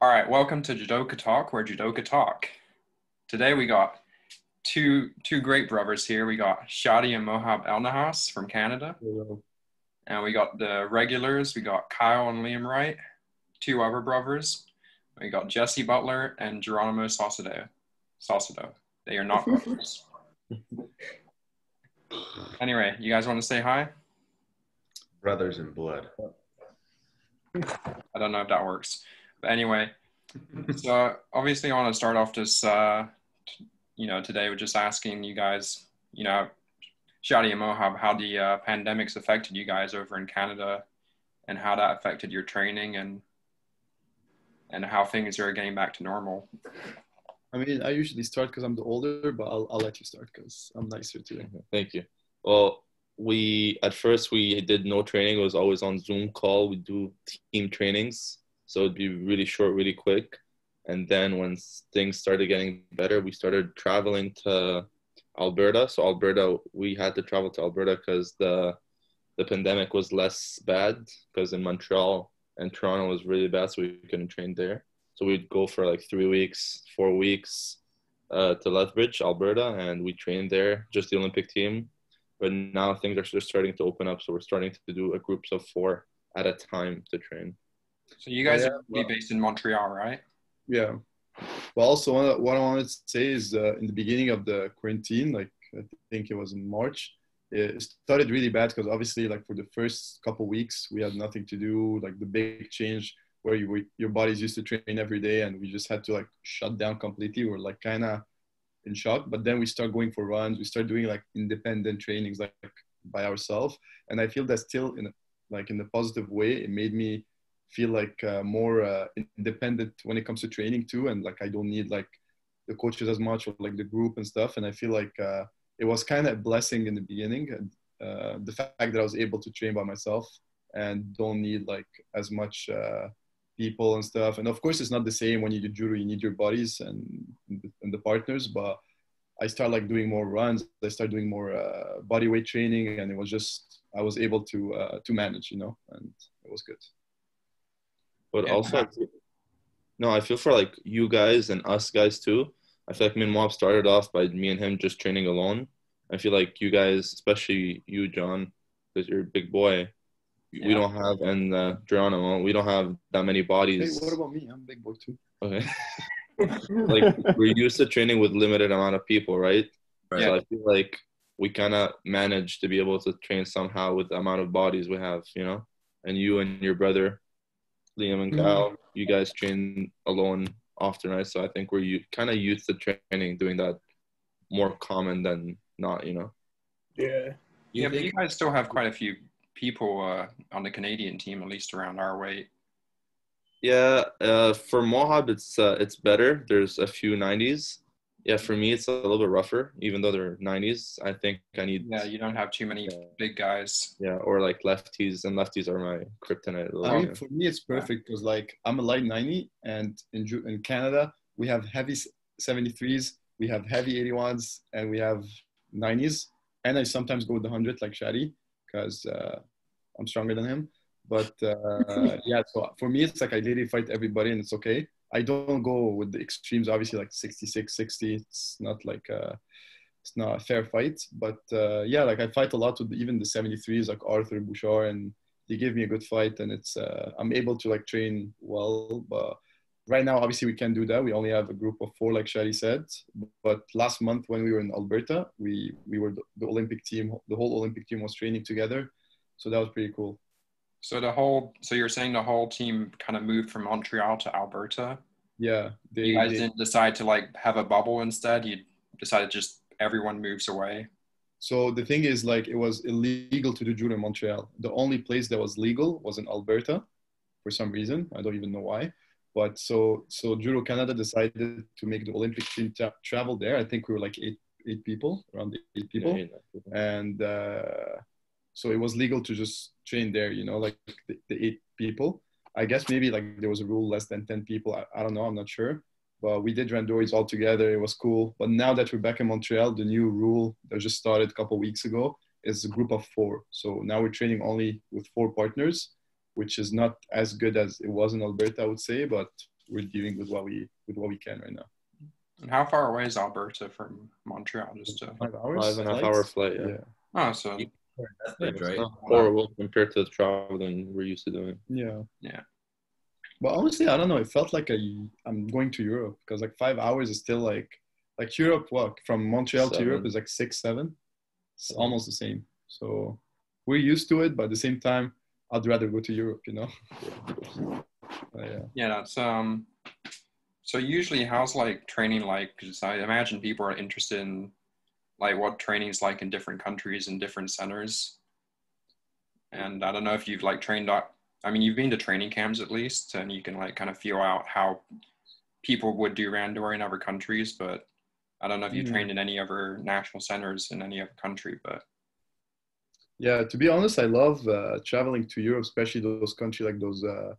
All right, welcome to Judoka Talk, where Judoka talk. Today we got two two great brothers here. We got Shady and Mohab El Nahas from Canada, Hello. and we got the regulars. We got Kyle and Liam Wright, two other brothers. We got Jesse Butler and Geronimo Saucedo. Saucedo. They are not brothers. anyway, you guys want to say hi? Brothers in blood. I don't know if that works. But anyway, so obviously I want to start off just, uh, t- you know, today with just asking you guys, you know, Shady and Mohab, how the uh, pandemic's affected you guys over in Canada and how that affected your training and and how things are getting back to normal. I mean, I usually start because I'm the older, but I'll, I'll let you start because I'm nicer today. Thank you. Well, we at first we did no training. It was always on Zoom call. We do team trainings, so it'd be really short, really quick. And then when things started getting better, we started traveling to Alberta. So Alberta, we had to travel to Alberta because the the pandemic was less bad. Because in Montreal and Toronto was really bad, so we couldn't train there. So we'd go for like three weeks, four weeks uh, to Lethbridge, Alberta, and we trained there, just the Olympic team. But now things are just starting to open up, so we're starting to do a groups of four at a time to train. So you guys Yeah, are gonna based in Montreal, right? Yeah. Well, also what what I wanted to say is uh, in the beginning of the quarantine, like I think it was in March, it started really bad because obviously, like for the first couple weeks, we had nothing to do. Like the big change where you were- your body's used to train every day, and we just had to like shut down completely. We're like kind of in shock. But then we start going for runs. We start doing like independent trainings, like by ourselves. And I feel that still in like in a positive way, it made me feel like uh, more uh, independent when it comes to training too and like i don't need like the coaches as much or like the group and stuff. And i feel like uh, it was kind of a blessing in the beginning and uh, the fact that i was able to train by myself and don't need like as much uh, people and stuff. And of course it's not the same when you do judo you need your bodies and, and the partners but i start like doing more runs. I start doing more uh, body weight training and it was just i was able to to manage you know and it was good But Yeah. also, I feel- no, I feel for like you guys and us guys too. I feel like me and Mob started off by me and him just training alone. I feel like you guys, especially you, John, because you're a big boy. We don't have, and uh, Geronimo, we don't have that many hey bodies. what about me i'm a big boy too Okay. like we're used to training with limited amount of people, right? Right. So I feel like we kind of managed to be able to train somehow with the amount of bodies we have, you know. And you and your brother, Liam and. Kyle, you guys train alone often, right? So I think we're you kind of used to training, doing that more common than not, you know. Yeah. You yeah, but you guys still have quite a few people uh, on the Canadian team, at least around our weight. Yeah, uh, for Mohab, it's uh, it's better. There's a few 90s. Yeah, for me, it's a little bit rougher, even though they're 90s. I think I need Yeah, you don't have too many Yeah. big guys. yeah, or like lefties, and lefties are my kryptonite. little I mean, for me, it's perfect because like I'm a light 90, and in in Canada we have heavy 73s, we have heavy 81s, and we have 90s. And I sometimes go with the 100 like Shady because uh, I'm stronger than him. But uh, yeah, so for me, it's like I literally fight everybody, and it's okay. I don't go with the extremes. Obviously, like 66, 60. It's not like uh, it's not a fair fight. But uh, yeah, like I fight a lot with even the 73s, like Arthur Bouchard and they give me a good fight and it's uh, i'm able to like train well but right now obviously we can't do that we only have a group of four like shadi said but last month when we were in alberta we we were the olympic team the whole olympic team was training together so that was pretty cool So the whole, so you're saying the whole team kind of moved from Montreal to Alberta. yeah they, You guys they- didn't decide to like have a bubble instead. You decided just everyone moves away. So the thing is, like, it was illegal to do judo in Montreal. The only place that was legal was in Alberta, for some reason. I don't even know why. But so so Judo Canada decided to make the Olympic team tra- travel there. I think we were like eight eight people, around eight people, Yeah, yeah. and uh, so it was legal to just train there. You know, like the, the eight people. I guess maybe like there was a rule less than ten people. I, I don't know. I'm not sure. But we did randoris all together. It was cool. But now that we're back in Montreal, the new rule that just started a couple weeks ago is a group of four. So now we're training only with four partners, which is not as good as it was in Alberta, I would say. But we're dealing with what we with what we can right now. And how far away is Alberta from Montreal? Just to, Five hours. Five and a half flights? hour flight. Yeah. Yeah. oh, so That's Yeah, good, right? not horrible compared to the traveling we're used to doing. Yeah. Yeah. But honestly, I don't know. It felt like I I'm going to Europe because like five hours is still like like Europe. What from Montreal to Europe is like six seven. It's almost the same. So we're used to it, but at the same time, I'd rather go to Europe. You know. Yeah. yeah, that's um. So usually, how's like training like? Because I imagine people are interested in like what training's like in different countries and different centers. And I don't know if you've like trained out. I mean, you've been to training camps at least, and you can like kind of feel out how people would do randori in other countries. But I don't know if you Mm. trained in any other national centers in any other country. But Yeah, to be honest, I love uh, traveling to Europe, especially those countries like those uh,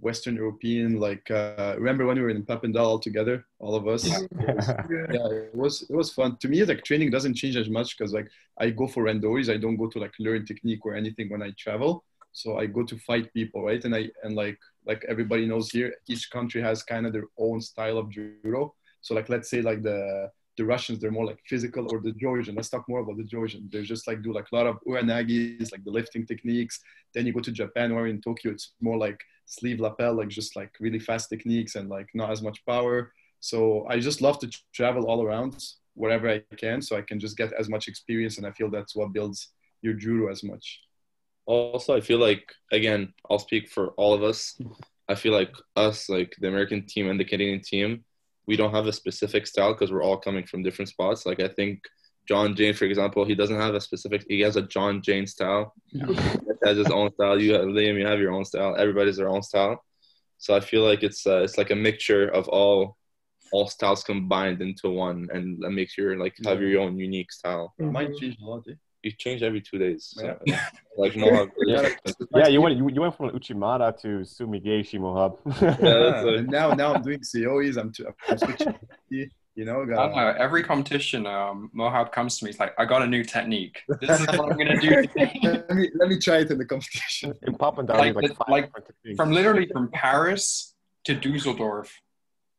Western European. Like, uh, remember when we were in Papendal all together, all of us? Yeah. yeah, it was it was fun. To me, like training doesn't change as much because like I go for randoris. I don't go to like learn technique or anything when I travel. So I go to fight people, right? And I and like like everybody knows here, each country has kind of their own style of judo. So like let's say like the the Russians, they're more like physical, or the Georgian. Let's talk more about the Georgian. They're just like do like a lot of uranages, like the lifting techniques. Then you go to Japan or in Tokyo, it's more like sleeve lapel, like just like really fast techniques and like not as much power. So I just love to travel all around wherever I can, so I can just get as much experience, and I feel that's what builds your judo as much. Also, I feel like again, I'll speak for all of us. I feel like us, like the American team and the Canadian team, we don't have a specific style because we're all coming from different spots. Like I think John Jayne, for example, he doesn't have a specific. He has a John Jayne style. He has his own style. You have Liam, you have your own style. Everybody's their own style. So I feel like it's uh, it's like a mixture of all all styles combined into one, and that makes your like have your own unique style. Mine changed a lot. Eh? You change every two days. So, Yeah. like Mohab. Yeah, Yeah, you went you, you went from Uchimata to Sumigaeshi Mohab. Yeah, that's a- now now I'm doing COEs. I'm, t- I'm switching. You know, I don't know. Every competition, um, Mohab comes to me. He's like, "I got a new technique. This is what I'm gonna do let me let me try it in the competition. In Papendal, Like like, the- like from literally from Paris to Dusseldorf,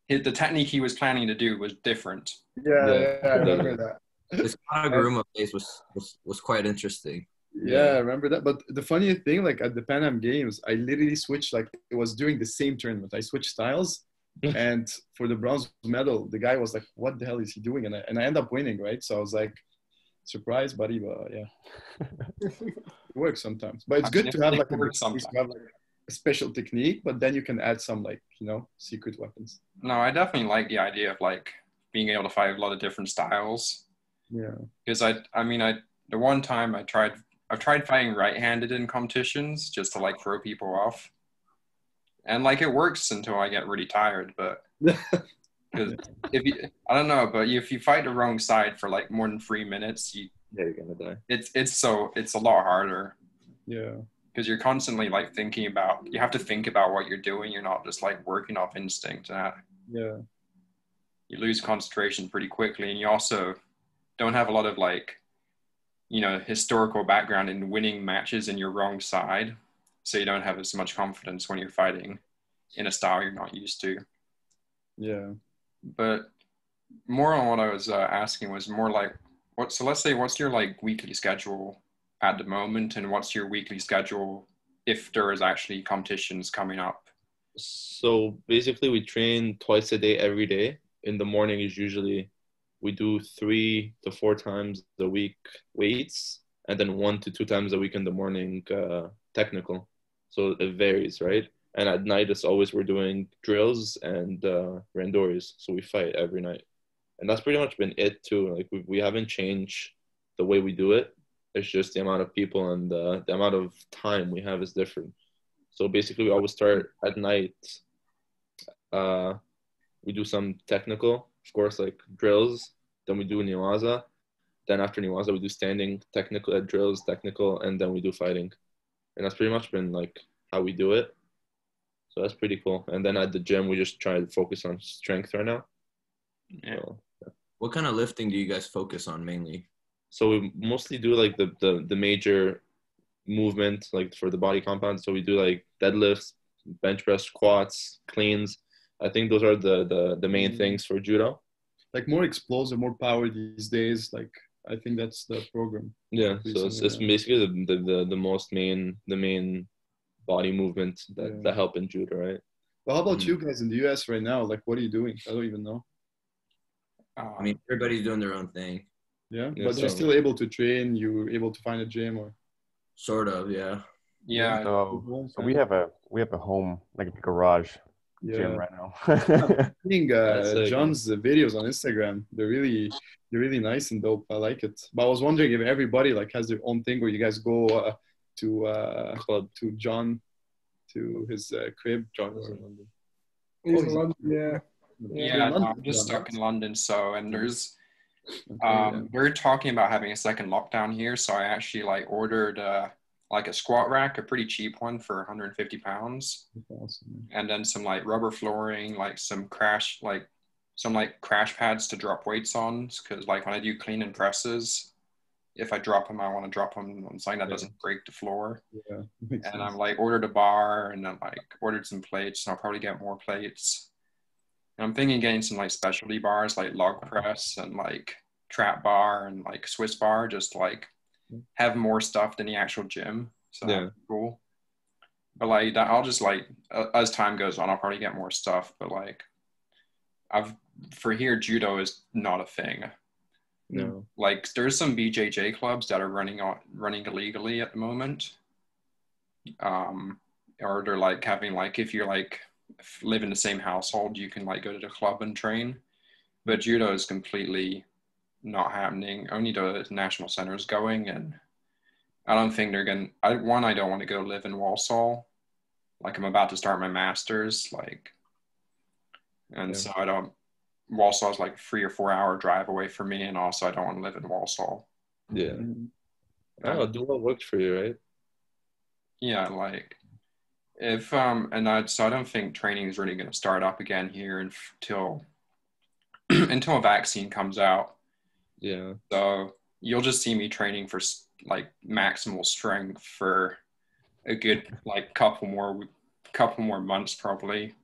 his, the technique he was planning to do was different. Yeah, Yeah. yeah, I remember that. This Kataguruma phase was, was was quite interesting. Yeah, I remember that. But the funny thing, like at the Pan Am Games, I literally switched. Like it was during the same tournament. I switched styles, and for the bronze medal, the guy was like, "What the hell is he doing?" And I and I end up winning, right? So I was like, "Surprise, buddy!" But uh, yeah, it works sometimes. But it's good to have like, It a, to have, like a special technique, but then you can add some like you know secret weapons. No, I definitely like the idea of like being able to fight a lot of different styles. Yeah, Because I, I mean, I the one time I tried, I've tried fighting right-handed in competitions just to like throw people off, and like it works until I get really tired. But because if you, I don't know, but if you fight the wrong side for like more than three minutes, you, Yeah, you're gonna die. it's it's so it's a lot harder. yeah, because you're constantly like thinking about you have to think about what you're doing you're not just like working off instinct and yeah, you lose concentration pretty quickly and you also don't have a lot of like you know historical background in winning matches in your wrong side so you don't have as much confidence when you're fighting in a style you're not used to yeah. but more on what i was uh, asking was more like what so let's say what's your like weekly schedule at the moment and what's your weekly schedule if there is actually competitions coming up So basically, we train twice a day every day. In the morning is usually we do three to four times a week weights, and then one to two times a week in the morning uh, technical. So it varies, right? And at night, it's always we're doing drills and uh, randoris. So we fight every night, and that's pretty much been it too. Like we we haven't changed the way we do it. It's just the amount of people and the, the amount of time we have is different. So basically, we always start at night. Uh, we do some technical, of course, like drills. Then we do newaza. Then after newaza, we do standing technical uh, drills, technical, and then we do fighting. And that's pretty much been like how we do it. So that's pretty cool. And then at the gym, we just try to focus on strength right now. Yeah. So, What kind of lifting do you guys focus on mainly? so we mostly do like the, the the major movement like for the body compound so we do like deadlifts bench press squats cleans I think those are the the, the main Mm. things for judo. Like more explosive, more power these days. Like I think that's the program. Yeah, so it's, it's basically the, the, the, the most main the main body movement that, Yeah. that help in judo, right? Well, how about Mm. you guys in the US right now? Like, what are you doing? I don't even know. I mean, everybody's doing their own thing. Yeah, Yeah, but you're still able to train. You're able to find a gym or. Sort of, yeah. yeah, So, so we have a we have a home like a garage gym right now. seeing That's uh. John's uh, videos on Instagram. They're really, they're really nice and dope. I like it. But I was wondering if everybody like has their own thing, where you guys go uh, to uh, Club. to John, to his uh, crib. John is in London. He's Oh, in London, yeah. yeah. You're no, I'm just stuck in London, so and there's Okay, um we're talking about having a second lockdown here, so I actually like ordered uh like a squat rack, a pretty cheap one for 150 pounds, awesome. and then some like rubber flooring, like some crash like some like crash pads to drop weights on, because like when I do clean and presses, if I drop them, I want to drop them on something that doesn't break the floor. Yeah, and sense. I'm like ordered a bar and I'm like ordered some plates and I'll probably get more plates. And I'm thinking getting some like specialty bars like log press and like trap bar and like Swiss bar, just like have more stuff than the actual gym. So Yeah. cool. But like that, I'll just like uh, as time goes on, I'll probably get more stuff. But like I've for here, judo is not a thing No. like there's some BJJ clubs that are running on running illegally at the moment. Um, or they're like having like if you're like f- live in the same household, you can like go to the club and train. But judo is completely not happening. Only the national center is going, and I don't think they're gonna. I one, I don't want to go live in Walsall. Like I'm about to start my masters, like, and Yeah. so I don't. Walsall is like a three or four hour drive away from me, and also I don't want to live in Walsall. Yeah. Mhm. Oh, do what works for you, right? Yeah, like if um, and I so I don't think training is really going to start up again here until until a vaccine comes out. Yeah. So you'll just see me training for like maximal strength for a good like couple more couple more months probably.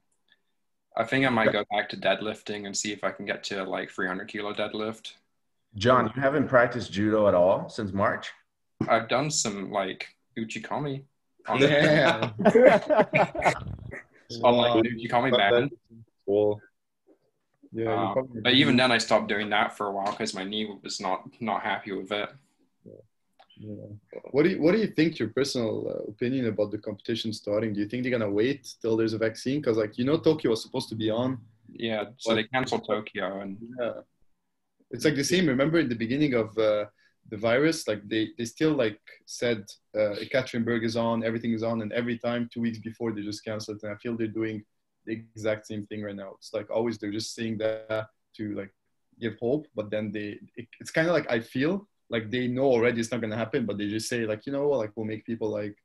I think I might go back to deadlifting and see if I can get to like 300 kilo deadlift. John, you haven't practiced judo at all since March? I've done some like uchikomi on, Yeah. on like an uchikomi band. Well, Yeah, you Uh, but even then, I stopped doing that for a while because my knee was not not happy with it. Yeah. What do you What do you think? Your personal uh, opinion about the competition starting? Do you think they're gonna wait till there's a vaccine? Because like you know, Tokyo was supposed to be on. Yeah, so they canceled Tokyo, and Yeah, it's like the same. Remember in the beginning of uh, the virus, like they they still like said uh, Ekaterinburg is on, everything is on, and every time two weeks before they just canceled. And I feel they're doing the exact same thing right now. It's like always they're just saying that to like give hope, but then they it, it's kind of like I feel like they know already it's not gonna happen, but they just say like you know like we'll make people like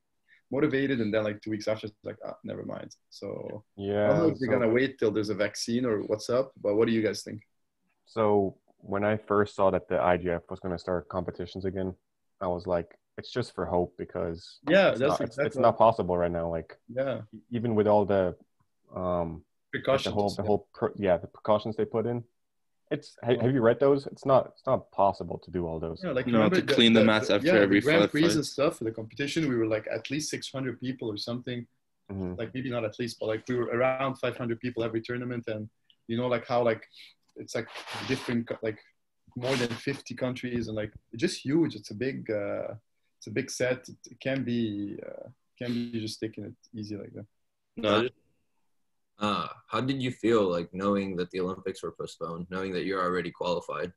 motivated, and then like two weeks after it's like ah, never mind. So I don't yeah. know if they're so- gonna wait till there's a vaccine or what's up, but what do you guys think? So when I first saw that the IJF was going to start competitions again, I was like, it's just for hope because Yeah, it's, that's not, it's, it's not possible right now. Like yeah even with all the um like the whole the whole yeah the precautions they put in, it's ha- have you read those? It's not it's not possible to do all those. Yeah, like No, remember to clean the mats after yeah, every the Grand five Prix and stuff. For The competition, we were like at least 600 people or something. Mhm. Like maybe not at least, but like we were around 500 people every tournament, and you know like how like it's like different like more than 50 countries and like just huge. It's a big uh, it's a big set. It, it can be uh, can be just taking it easy like that. no, just, Uh, how did you feel like knowing that the Olympics were postponed, knowing that you're already qualified?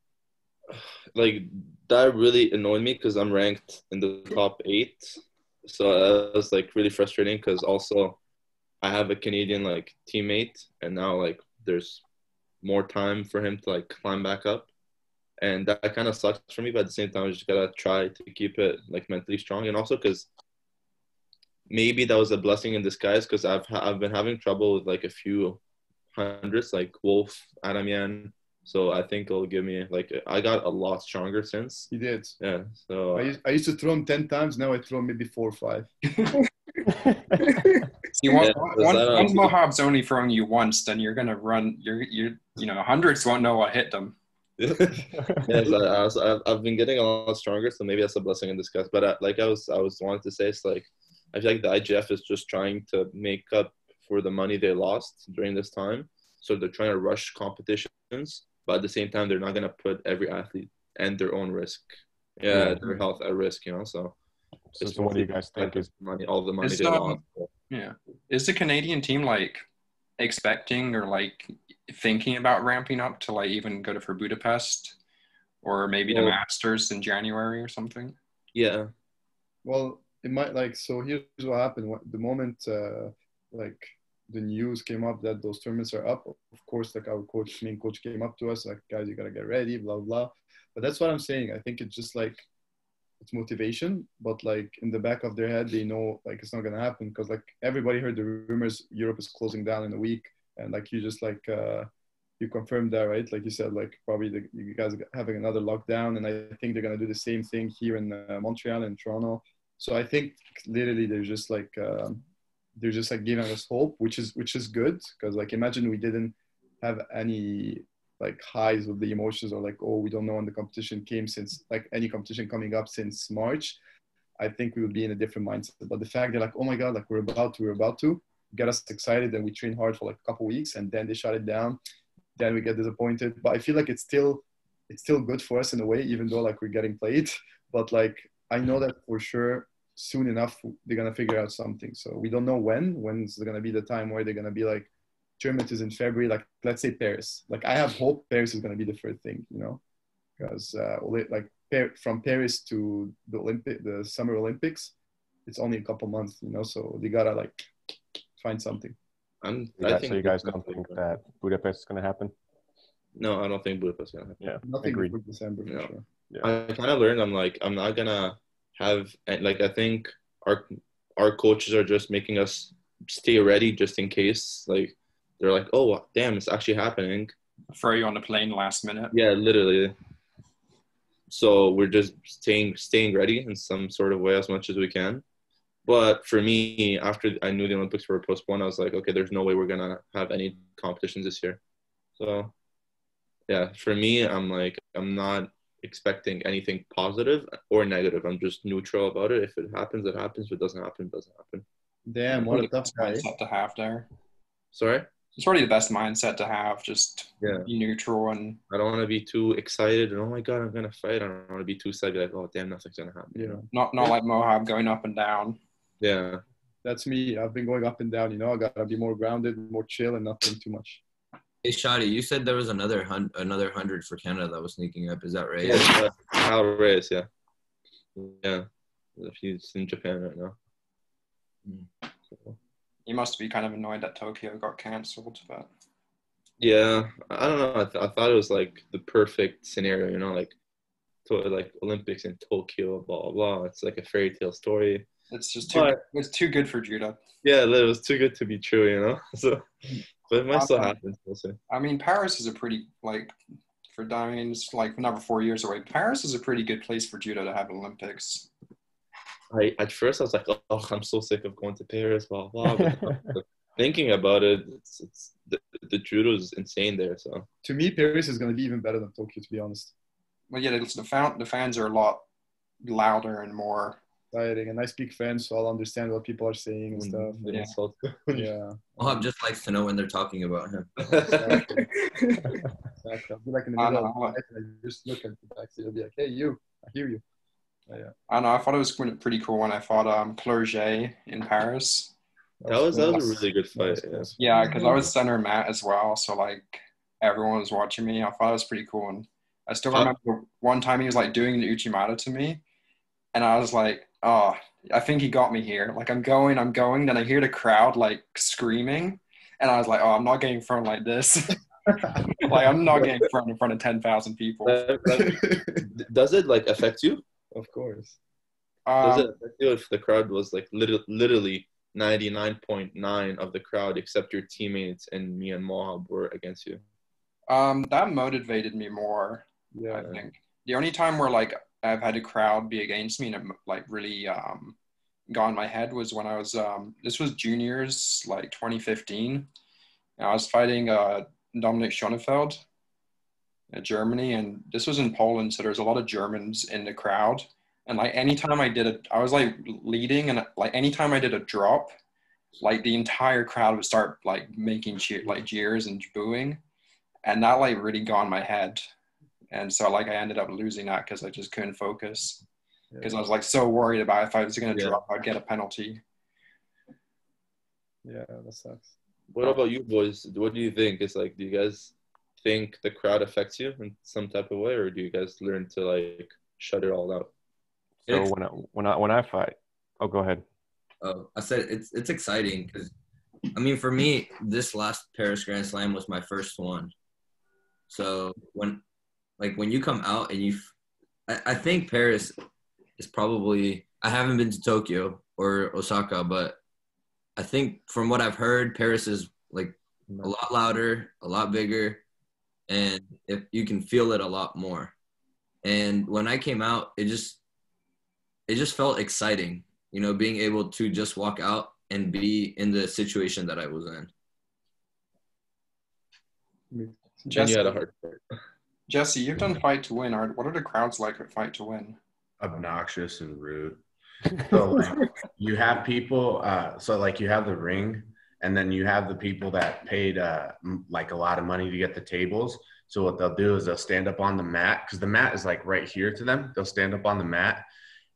like that really annoyed me because I'm ranked in the top eight. So that was like really frustrating because also I have a Canadian like teammate and now like there's more time for him to like climb back up. And that kind of sucks for me, but at the same time, I just gotta try to keep it like mentally strong, and also because maybe that was a blessing in disguise because I've ha- I've been having trouble with like a few hundreds, like Wolf, Adam Yan, so I think it'll give me like I got a lot stronger since. He did. Yeah. So I used, I used to throw him 10 times. Now I throw him maybe four or five. You want, Yeah, one, was that on once TV? Mohab's only throwing you once, then you're gonna run. You're you you know hundreds won't know what hit them. yes, I, I was, I've, I've been getting a lot stronger, so maybe that's a blessing in disguise. But uh, like I was, I was wanted to say, it's like I feel like the IJF is just trying to make up for the money they lost during this time. So they're trying to rush competitions, but at the same time, they're not gonna put every athlete and their own risk, yeah, Yeah. their health at risk. You know, so so, so what do you guys think is money, all the money It's, they um, lost? Yeah. Is the Canadian team like expecting or like thinking about ramping up to like even go to for Budapest or maybe the Masters in January or something? Yeah, Well, it might like so. Here's what happened. The moment uh, like the news came up that those tournaments are up, of course, like our coach, main coach, came up to us like, guys, you gotta get ready, blah blah. But that's what I'm saying. I think it's just like it's motivation, but like in the back of their head, they know like it's not gonna happen because like everybody heard the rumors Europe is closing down in a week, and like you just like uh, you confirmed that, right? Like you said, like probably the, you guys are having another lockdown, and I think they're gonna do the same thing here in uh, Montreal and Toronto. So I think literally they're just like um, they're just like giving us hope, which is which is good because like imagine we didn't have any like highs of the emotions or like oh we don't know when the competition came since like any competition coming up since March. I think we would be in a different mindset. But the fact they're like oh my god like we're about to we're about to get us excited and we train hard for like a couple weeks and then they shut it down, then we get disappointed. But I feel like it's still it's still good for us in a way even though like we're getting played. But like I know that for sure soon enough they're gonna figure out something. So we don't know when. When's gonna be the time where they're gonna be like, tournament is in February. Like let's say Paris. Like I have hope Paris is gonna be the first thing, you know, because uh, like from Paris to the Olympic, the Summer Olympics, it's only a couple months, you know. So they gotta like find something. I'm. you I think so you guys don't think that Budapest is going to happen? No, I don't think Budapest is gonna happen. Yeah, Nothing agreed. December for No. sure. I kind of learned I'm like I'm not gonna have and, like I think our our coaches are just making us stay ready just in case like they're like oh damn it's actually happening. Throw you on the plane last minute. yeah literally. So we're just staying staying ready in some sort of way as much as we can. But for me after I knew the Olympics were postponed I was like okay there's no way we're gonna have any competitions this year. So yeah for me I'm like I'm not expecting anything positive or negative. I'm just neutral about it. If it happens, it happens. If it doesn't happen, it doesn't happen. Damn, what a tough Best guy. mindset to have there. Sorry? It's probably the best mindset to have. Just Yeah. be neutral and I don't want to be too excited and oh my god, I'm gonna fight. I don't want to be too excited. Like oh damn, nothing's gonna happen. Yeah, not not like Mohab going up and down. Yeah. that's me. I've been going up and down. You know, I gotta be more grounded, more chill, and not think too much. Hey, Shady, you said there was another hun- another hundred for Canada that was sneaking up. Is that right? Yeah. yeah. Uh, Al Reyes, yeah. Yeah. If he's in Japan right now. So, You must be kind of annoyed that Tokyo got cancelled, but yeah, I don't know. I, th- I thought it was like the perfect scenario, you know, like to, like Olympics in Tokyo, blah blah blah. It's like a fairy tale story. it's just too But- it's too good for judo. Yeah, it was too good to be true, you know. So, hmm. But it might still happen. We'll see. I mean, Paris is a pretty like for Diane's like another four years away. Paris is a pretty good place for judo to have Olympics. I at first I was like, oh, I'm so sick of going to Paris, blah blah. But thinking about it, it's it's the, the judo is insane there. So To me, Paris is gonna be even better than Tokyo, to be honest. Well, yeah, it's the fan, the fans are a lot louder and more. Exciting, and I speak French, so I'll understand what people are saying and stuff. the Yeah. insult. Yeah, Mohab just likes to know when they're talking about him. exactly. exactly. I'll be like in the middle of the night and I just look at the backseat. I'll be like, "Hey, you! I hear you." Oh, yeah, I know. I thought it was pretty cool when I fought um Clerget in Paris. that was that was a really good That fight. was Yeah. close. Yeah, because I was center mat as well, so like everyone was watching me. I thought it was pretty cool, and I still remember one time he was like doing the Uchimata to me, and I was like, "Oh, I think he got me here." Like I'm going, I'm going, then I hear the crowd like screaming, and I was like, "Oh, I'm not getting thrown like this. like I'm not getting thrown in front of ten thousand people." That- that- Does it like affect you? of course. Does Um, it affect you if the crowd was like lit- literally 99.9 of the crowd except your teammates and me and Mohab were against you? um, that motivated me more. Yeah. I think the only time where like I've had a crowd be against me and it like really um, got my head was when I was um, this was juniors like 2015. And I was fighting uh, Dominic Schoenfeld in Germany, and this was in Poland, so there's a lot of Germans in the crowd. And like anytime I did it, I was like leading, and like anytime I did a drop, like the entire crowd would start like making cheer, like jeers and booing, and that like really got in my head. And so like I ended up losing that because I just couldn't focus because I was like so worried about if I was going to Yeah. drop, I'd get a penalty. Yeah, that sucks. What about you boys? What do you think? It's like, do you guys think the crowd affects you in some type of way, or do you guys learn to like shut it all out? So It's- when I when I when I fight, oh, go ahead. Oh, I said it's it's exciting because, I mean, for me, this last Paris Grand Slam was my first one. So when, like, when you come out and you, I, I think Paris is probably. I haven't been to Tokyo or Osaka, but I think from what I've heard, Paris is like a lot louder, a lot bigger, and if you can feel it a lot more. And when I came out, it just it just felt exciting, you know, being able to just walk out and be in the situation that I was in. And you had a hard part. Jesse, you've done fight to win. Are what are the crowds like at fight to win? obnoxious and rude. So like, you have people. Uh, so like you have the ring, and then you have the people that paid uh, m- like a lot of money to get the tables. So what they'll do is they'll stand up on the mat because the mat is like right here to them. They'll stand up on the mat,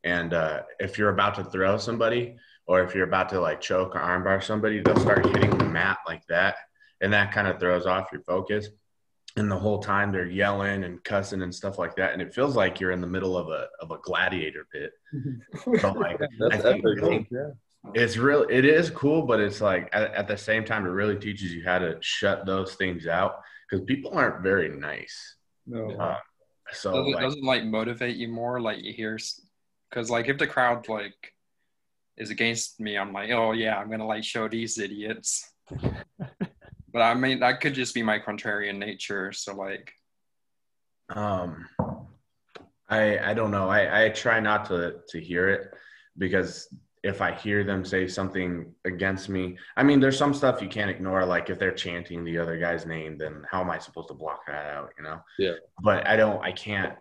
and uh, if you're about to throw somebody, or if you're about to like choke or armbar somebody, they'll start hitting the mat like that, and that kind of throws off your focus. And the whole time they're yelling and cussing and stuff like that, and it feels like you're in the middle of a of a gladiator pit. So like That's I think- epic. it's real it is cool but it's like at, at the same time it really teaches you how to shut those things out because people aren't very nice No. uh, so Does it like, doesn't like motivate you more? Like you hear, because like if the crowd like is against me, I'm like, oh yeah, I'm gonna like show these idiots. but I mean, that could just be my contrarian nature. So like, um i i don't know i i try not to to hear it because if i hear them say something against me i mean there's some stuff you can't ignore like if they're chanting the other guy's name then how am i supposed to block that out you know Yeah. but i don't i can't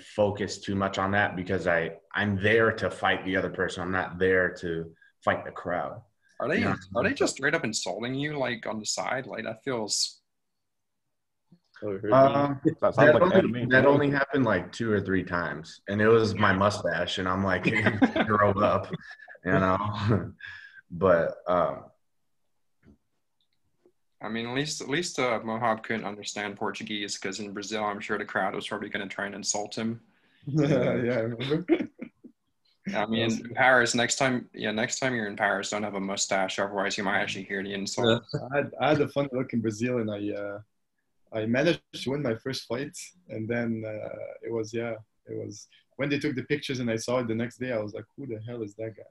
focus too much on that because i i'm there to fight the other person i'm not there to fight the crowd are they Yeah. are they just straight up insulting you like on the side? Like that feels. We heard um, That that, like only, enemy. that only happened like two or three times and it was my mustache and i'm like grow up you know but um I mean, at least at least uh, Mohab couldn't understand Portuguese because in Brazil, I'm sure the crowd was probably gonna try and insult him. yeah, I remember. I mean, in Paris, next time, yeah, next time you're in Paris, don't have a mustache, otherwise you might actually hear the insult. I had, I had a funny look in Brazil, and I uh, I managed to win my first fight, and then uh, it was yeah, it was when they took the pictures and I saw it the next day. I was like, who the hell is that guy?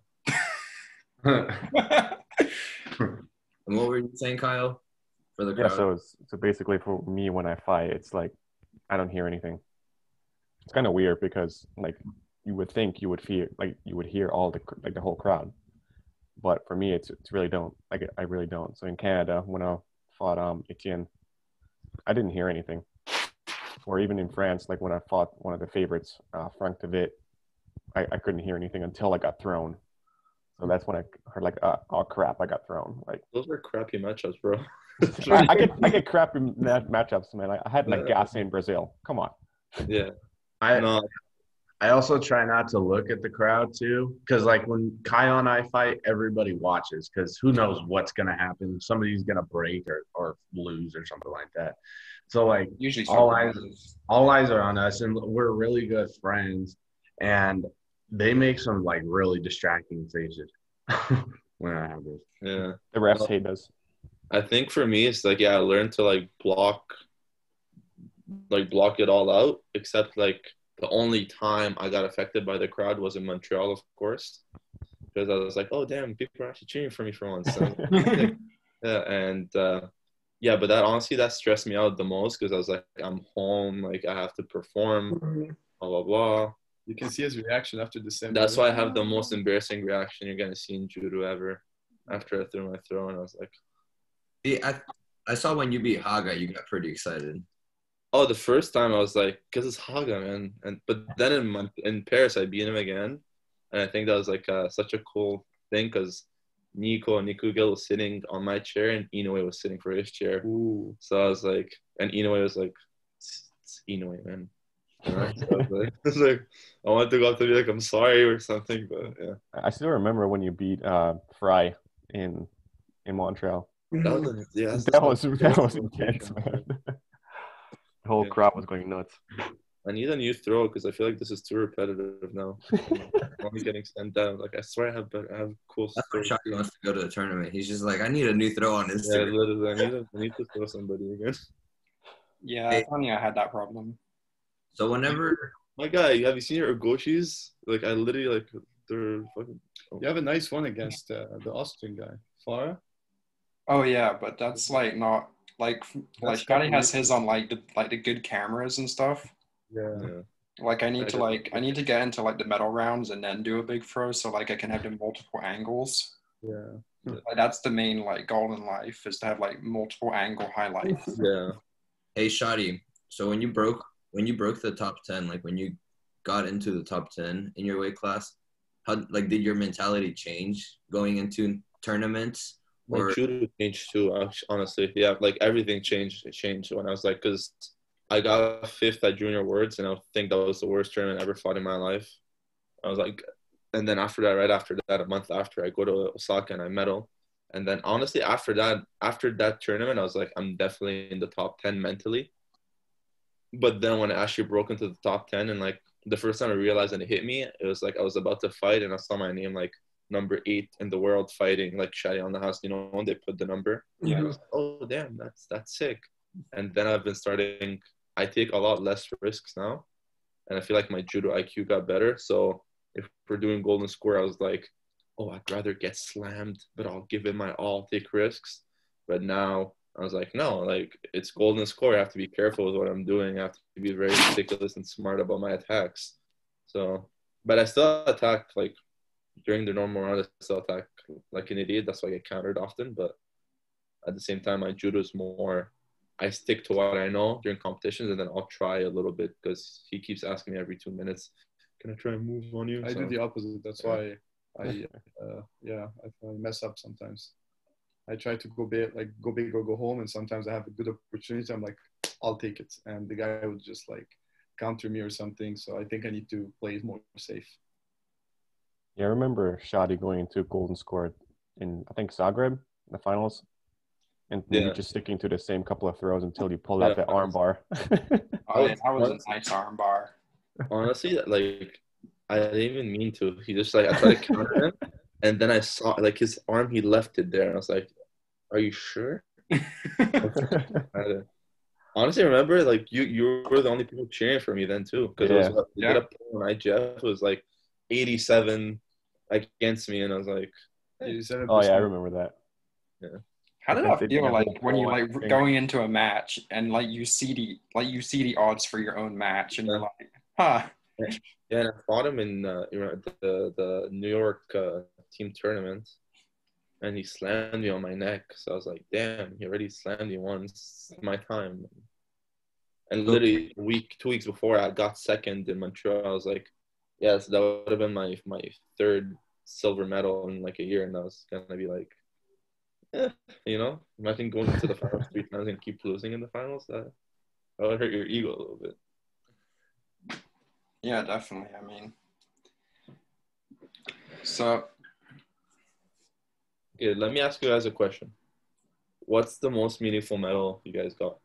And what were you saying, Kyle? For the crowd? Yeah, so it's, so basically for me when I fight, it's like I don't hear anything. It's kind of weird because like you would think you would fear like you would hear all the like the whole crowd, but for me it's it's really don't like I really don't. So in Canada when I fought um Etienne, I didn't hear anything. Or even in France, like when I fought one of the favorites, uh, Frank David, I, I couldn't hear anything until I got thrown. So that's when I heard like, uh, oh crap, I got thrown. Like Those are crappy matchups, bro. I, I get I get crappy matchups, man. I, I had like gas in Brazil. Come on. yeah. I, No, I also try not to look at the crowd too, because like when Kyle and I fight, everybody watches because who knows what's gonna happen? Somebody's gonna break or, or lose or something like that. So like Usually, All eyes- is- all eyes are on us, and we're really good friends, and they make some like really distracting faces when I have this. yeah. The refs Well- hate us. I think for me, it's like yeah, I learned to like block, like block it all out. Except like the only time I got affected by the crowd was in Montreal, of course, because I was like, oh damn, people are actually cheering for me for once. And, yeah, and uh, yeah, but that honestly that stressed me out the most because I was like, I'm home, like I have to perform, blah blah blah. You can see his reaction after the same. That's why I have the most embarrassing reaction you're gonna see in judo ever. After I threw my throw, and I was like, See, I, I saw when you beat Haga, you got pretty excited. "Oh, the first time I was like, cause it's Haga, man." And but then in Mon- in Paris, I beat him again, and I think that was like uh, such a cool thing, cause Nico and Nico Gill was sitting on my chair, and Inoue was sitting for his chair. Ooh. So I was like, and Inoue was like, "It's, it's Inoue, man." You know? So I, was like, I was like, I wanted to go up to be like, "I'm sorry" or something, but yeah, I still remember when you beat uh, Fry in in Montreal. that was yeah. That was that was intense, man. The whole Yeah. crowd was going nuts. I need a new throw because I feel like this is too repetitive now. I'm only getting sent down. Like I swear I have better, I have cool That's why throws. Shady wants to go to the tournament. He's just like, I need a new throw on Yeah, Instagram. literally, I need, to, need to throw somebody again. Yeah, Hey. funny I had that problem. So whenever My guy, have you seen your Ogoshis? Like I literally like they're fucking. You have a nice one against uh, the Austrian guy, Fara. Oh yeah, but that's like not like like That's Scotty has his on like the like the good cameras and stuff. Yeah. Yeah. Like I need I to like I need to get into like the medal rounds and then do a big throw so like I can have the multiple angles. Yeah. Like that's the main like goal in life is to have like multiple angle highlights. Yeah. Hey, Shady. So when you broke when you broke the top ten, like when you got into the top ten in your weight class, how like did your mentality change going into tournaments? My Or judo changed too. Honestly, yeah, like everything changed. It changed when I was like, because I got fifth at junior worlds, and I think that was the worst tournament I ever fought in my life. I was like, and then after that, right after that, a month after, I go to Osaka and I medal. And then honestly, after that, after that tournament, I was like, I'm definitely in the top ten mentally. But then when I actually broke into the top ten, and like the first time I realized and it hit me, it was like I was about to fight, and I saw my name like number eight in the world fighting like Shady on the house, you know, when they put the number. Yeah. Was oh damn, that's that's sick. And then I've been starting I take a lot less risks now. And I feel like my judo IQ got better. So if we're doing golden score, I was like, oh, I'd rather get slammed, but I'll give it my all, take risks. But now I was like, no, like it's golden score. I have to be careful with what I'm doing. I have to be very meticulous and smart about my attacks. So, but I still attack like during the normal round. I still attack like an idiot. That's why I get countered often. But at the same time, my judo is more. I stick to what I know during competitions, and then I'll try a little bit because he keeps asking me every two minutes, "Can I try and move on you?" I So- do the opposite. That's why I, uh, yeah, I, I mess up sometimes. I try to go big, like go big or go home, and sometimes I have a good opportunity. I'm like, I'll take it, and the guy would just like counter me or something. So I think I need to play more safe. Yeah, I remember Shady going into Golden Score in I think Zagreb, in the finals, and you Yeah. just sticking to the same couple of throws until you pulled out Yeah. the arm bar. Oh, yeah, that was Once- a nice arm bar. honestly, like I didn't even mean to. He just like I tried to counter him, and then I saw like his arm. He left it there, and I was like, "Are you sure?" I Honestly, remember like you you were the only people cheering for me then too because Yeah. it was Yeah. yeah. on IJF was like eighty seven against me, and I was like, You said it oh yeah, I remember that. Yeah. How did I that feel like when you one like thing. going into a match and like you see the like you see the odds for your own match and you're like, huh? Yeah, and I fought him in uh, you know, the the New York uh, team tournament, and he slammed me on my neck. So I was like, "Damn, he already slammed me once. It's my time." And literally, week, two weeks before, I got second in Montreal. I was like, "Yes, that would have been my my third silver medal in like a year," and I was gonna be like, "Yeah, you know, imagine going to the finals three times and keep losing in the finals. That that would hurt your ego a little bit." Yeah, definitely. I mean, so Okay, let me ask you guys a question. What's the most meaningful medal you guys got?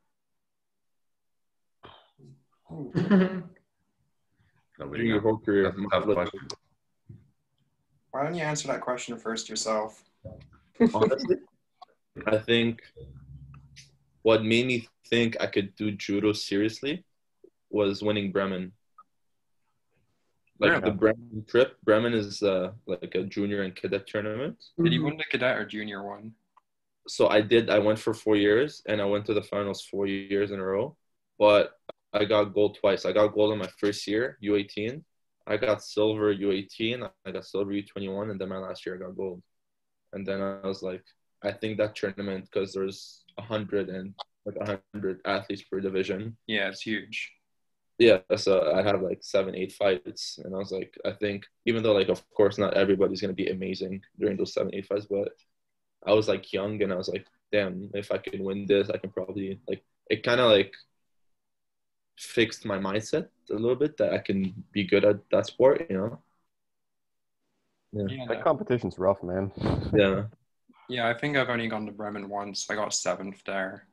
Nobody During your whole career? That's a tough question. why don't you answer that question first yourself? Honestly, I think what made me think I could do judo seriously was winning Bremen. Like Bremen. the Bremen trip. Bremen is uh, like a junior and cadet tournament. Did you win the cadet or junior one? so I did. I went for four years, and I went to the finals four years in a row. But I got gold twice. I got gold in my first year, U18, I got silver U18, I got silver U21, and then my last year I got gold. And then I was like, I think that tournament because there's a hundred and like a hundred athletes per division. Yeah, it's huge. Yeah, so I had like seven, eight fights, and I was like, I think even though like of course not everybody's gonna be amazing during those seven, eight fights, but I was like young and I was like, damn, if I can win this, I can probably like it kind of like fixed my mindset a little bit that I can be good at that sport, you know. Yeah, That competition's rough, man. Yeah. yeah. I think I've only gone to Bremen once. I got seventh there.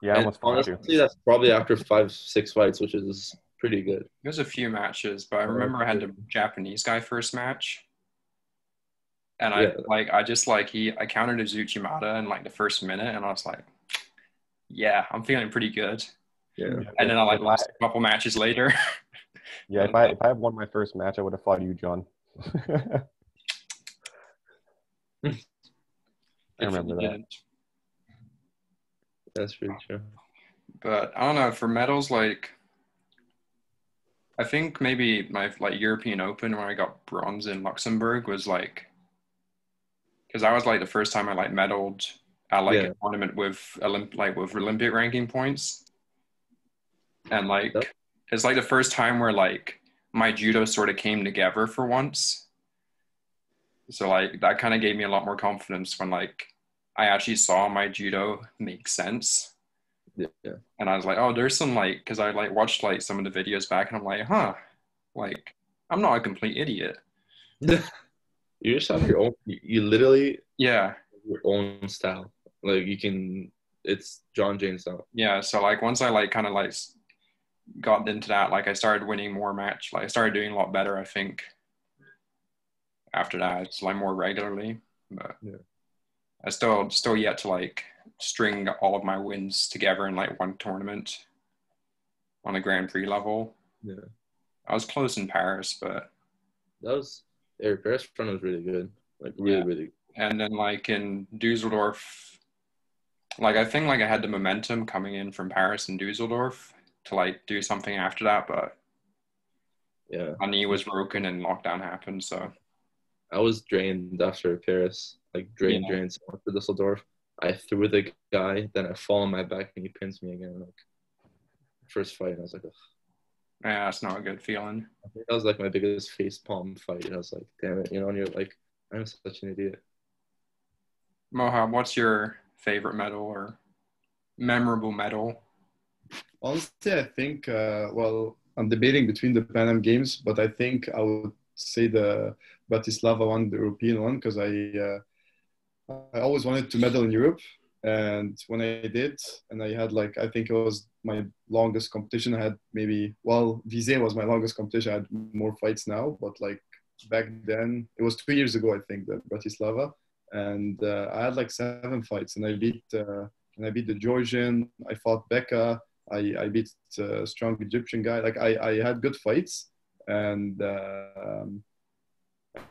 Yeah, I And almost followed you. honestly, that's probably after five, six fights, which is pretty good. There's a few matches, but I remember I had the Japanese guy first match. And I Yeah. like I just like he I countered Izuchimata in like the first minute and I was like, yeah, I'm feeling pretty good. Yeah. And then I like If lost a couple matches later. Yeah, if I if I had won my first match, I would have fought you, John. I remember that. didn't. That's pretty true. But I don't know, for medals like I think maybe my like European Open where I got bronze in Luxembourg was like because that was like the first time I like medaled at like Yeah. a tournament with Olymp like with Olympic ranking points. And like Yep. it's like the first time where like my judo sort of came together for once. So like that kind of gave me a lot more confidence when like I actually saw my judo make sense Yeah. and I was like, oh, there's some like, because I like watched like some of the videos back, and I'm like, huh, like I'm not a complete idiot. You just have your own. You, you literally Yeah, your own style. Like you can. It's John Jayne style. yeah. So like once I like kind of like s- got into that, like I started winning more match. Like I started doing a lot better. I think after that, it's like more regularly, but Yeah. I still still yet to like string all of my wins together in like one tournament on a Grand Prix level. Yeah. I was close in Paris, but That was Eric Paris front was really good. Like really, Yeah. really. and then like in Dusseldorf, like I think like I had the momentum coming in from Paris and Dusseldorf to like do something after that, but Yeah. my knee was broken and lockdown happened. So I was drained after Paris. Like drained, Yeah. drained. So I went Dusseldorf. I threw the guy, then I fall on my back and he pins me again. Like first fight, I was like, Ugh. yeah, that's not a good feeling. I think that was like my biggest face palm fight. And I was like, damn it, you know, and you're like, I'm such an idiot. Mohab, what's your favorite medal or memorable medal? Honestly, I think, uh, well, I'm debating between the Pan Am Games, but I think I would say the Bratislava one, the European one, because I, uh, I always wanted to medal in Europe. And when I did, and I had like, I think it was my longest competition. I had maybe, well, Vise was my longest competition. I had more fights now, but like back then, it was two years ago, I think, the Bratislava. And uh, I had like seven fights, and I beat, uh, and I beat the Georgian. I fought Becca. I, I beat a strong Egyptian guy. Like I, I had good fights, and um,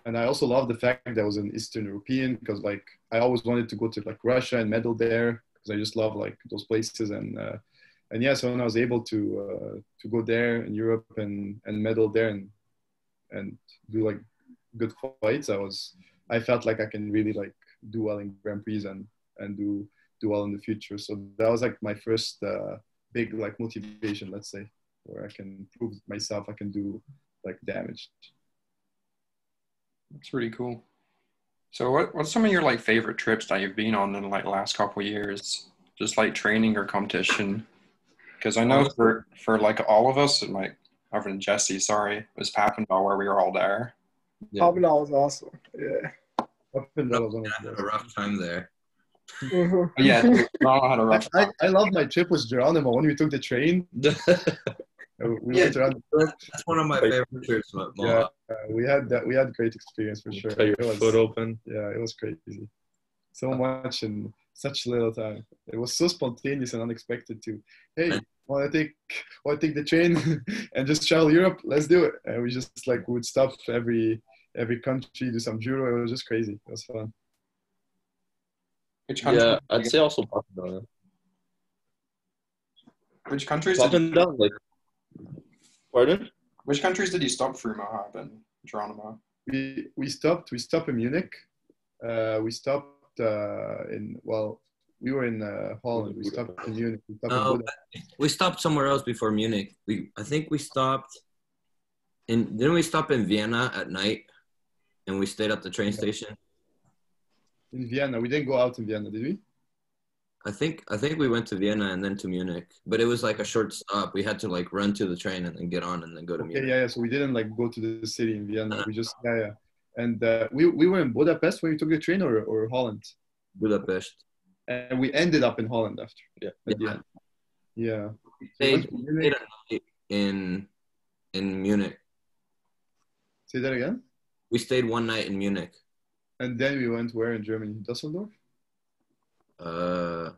and I also love the fact that I was an Eastern European because like I always wanted to go to like Russia and medal there because I just love like those places and uh, and yeah. So when I was able to uh, to go there in Europe and and medal there and and do like good fights, I was I felt like I can really like do well in Grand Prix and and do do well in the future. So that was like my first. Uh, big like motivation let's say where i can prove myself i can do like damage That's pretty cool. So what what's some of your like favorite trips that you've been on in like last couple of years? Just like training or competition? Because I know for for like all of us, and like other than Jesse, sorry, it was Papendal where we were all there. Yeah. Papendal was awesome. Yeah. Up and down was one I of had a rough time there. Mhm. Yeah, we all had a rough. I, I love my trip with Geronimo when we took the train. We Yeah. went around. That's one of my favorite trips. Yeah, uh, we had that. We had great experience for sure. Cut your It was- foot open. yeah, it was crazy. So much in such little time. It was so spontaneous and unexpected too. Hey, want to take want to take the train and just travel Europe? Let's do it. And we just like would stop every every country, do some judo. It was just crazy. It was fun. Which country? Yeah, I'd say also Papendal. Which countries? Did, Papendal, like, pardon? Which countries did you stop through, Mohab and Geronimo? We we stopped. We stopped in Munich. Uh, we stopped uh, in well. We were in uh, Holland. We stopped in Munich. We stopped in Oh, we stopped somewhere else before Munich. We I think we stopped in didn't we stop in Vienna at night and we stayed at the train station? In Vienna. We didn't go out in Vienna, did we? I think I think we went to Vienna and then to Munich. But it was like a short stop. We had to like run to the train and then get on and then go to Okay, Munich. yeah, yeah. So we didn't like go to the city in Vienna. We just yeah, yeah. And uh, we we were in Budapest when we took the train, or or Holland, Budapest. and we ended up in Holland after. Yeah. Yeah. Yeah. We So we stayed, Munich. stayed in in Munich. Say that again. We stayed one night in Munich. And then we went where in Germany? Dusseldorf. Uh,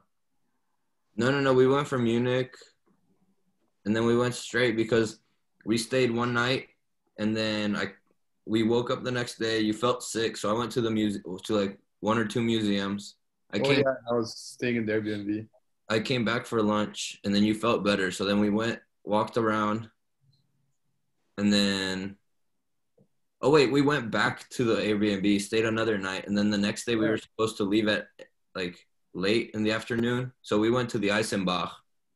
no, no, no. We went from Munich, and then we went straight because we stayed one night, and then I, we woke up the next day. You felt sick, so I went to the music to like one or two museums. I oh came, yeah, I was staying in the Airbnb. I came back for lunch, and then you felt better. So then we went, walked around, and then. Oh wait, we went back to the Airbnb, stayed another night, and then the next day we were supposed to leave at like late in the afternoon. So we went to the Eisenbach,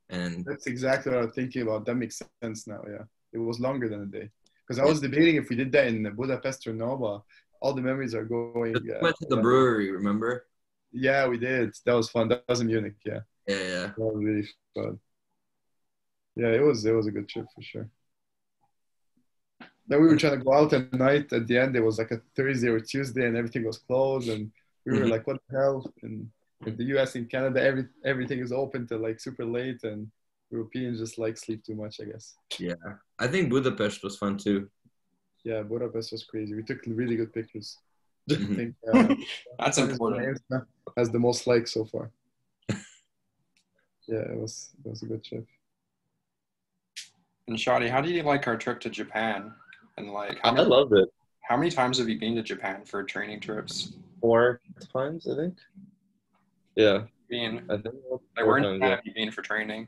and That's exactly what I'm thinking about. That makes sense now. Yeah, it was longer than a day. Because I was debating if we did that in Budapest or Nova. all the memories are going. we Uh, went to the brewery. Remember? Yeah, we did. That was fun. That was in Munich. Yeah, Yeah, yeah. that was really fun. Yeah, it was. It was a good trip for sure. Then we were trying to go out at night. At the end, it was like a Thursday or Tuesday, and everything was closed. And we were Mhm. like, "What the hell?" And in the U.S. and Canada, every everything is open till like super late, and Europeans just like sleep too much, I guess. Yeah, I think Budapest was fun too. Yeah, Budapest was crazy. We took really good pictures. I Mhm. think uh, That's important. has the most likes so far. Yeah, it was it was a good trip. And Shady, how do you like our trip to Japan? And like, how I many, loved it. how many times have you been to Japan for training trips? Four times, I think. Yeah, Been I think. like, where in times, Japan yeah. have you been for training?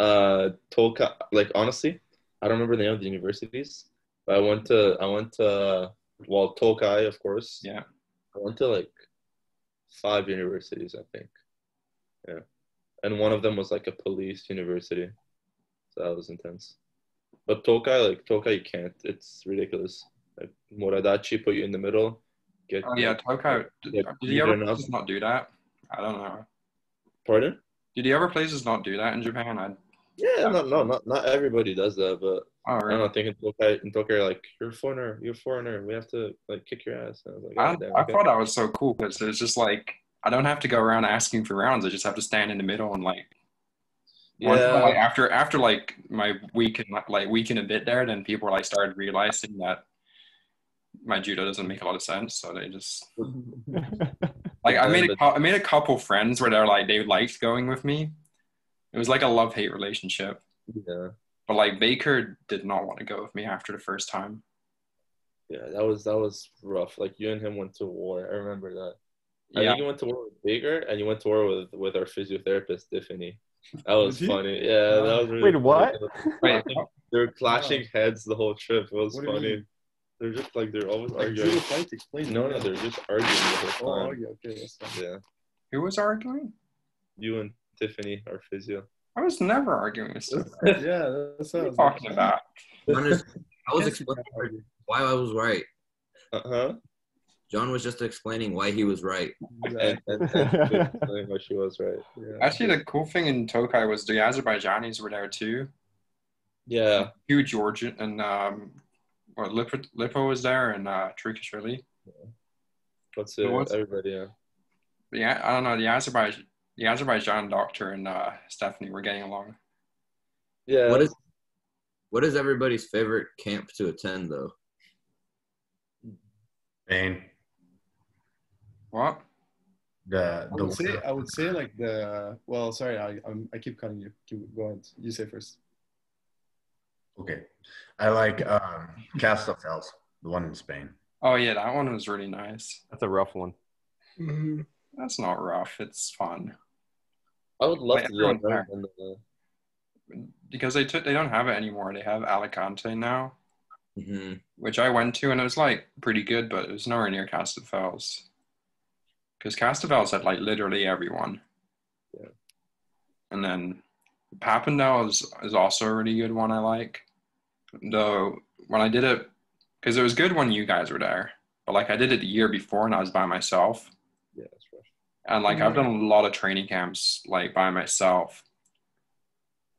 uh Toka like honestly I don't remember the name of the universities but I went to I went to well Tokai of course Yeah. I went to like five universities I think yeah and one of them was like a police university so that was intense but Tokai like Tokai you can't it's ridiculous like motodachi put you in the middle get Oh yeah, Tokyo. Did, did you you ever places not do that? I don't know. pardon Did you ever places not do that in Japan? I, yeah no no not not everybody does that but oh, I don't think. Thinking Tokai, in Tokai, like you're a foreigner, you're a foreigner. We have to like kick your ass. And I was like, I, "God damn, I okay." thought that was so cool because it's just like I don't have to go around asking for rounds. I just have to stand in the middle and like. Once- Yeah. like, after after like my week and like week and a bit there, then people like started realizing that my judo doesn't make a lot of sense. So they just like I made a cou- I made a couple friends where they're like they liked going with me. It was like a love hate relationship. yeah, But like Baker did not want to go with me after the first time. yeah, that was that was rough. Like you and him went to war. I remember that. I Yeah. think you went to war with Baker, and you went to war with with our physiotherapist Tiffany. That was Did he? funny. Yeah, that was really Wait, what? Wait, They were clashing heads the whole trip. It was What do you funny. mean? They're just like they're always Like arguing. fight, explain. No, no, they're just arguing the whole Oh, time. okay, okay, that's fine. Yeah, who was arguing? you and Tiffany, our physio. I was never arguing with Steve. Yeah, that's What what I was talking about? I was explaining why I was right. Uh huh. John was just explaining why he was right. Why she was right. Yeah. Actually, the cool thing in Tokai was the Azerbaijanis were there too. Yeah. Hugh Georgian and um, or Lipo, Lipo was there and uh, Trukashvili. What's Who it? was- Everybody, yeah. Yeah, I don't know. The Azerbaijan, the Azerbaijan doctor and uh, Stephanie were getting along. Yeah. What is what is everybody's favorite camp to attend though? Spain. What? The I would say I would say like the well, sorry, I I'm, I keep cutting you. Keep, go ahead. You say first. okay. I like um, Castelldefels, the one in Spain. Oh yeah, that one was really nice. That's a rough one. Mhm. That's not rough. It's fun. I would love Wait, to do that everyone's there. the because they took they don't have it anymore. They have Alicante now, hmm which I went to, and it was like pretty good, but it was nowhere near Castelldefels. Because Castelldefels had like literally everyone. Yeah. And then Papendal is is also a really good one I like. Though when I did it, because it was good when you guys were there, but like I did it the year before and I was by myself. Yeah, that's right. And like I've mm-hmm. done a lot of training camps like by myself.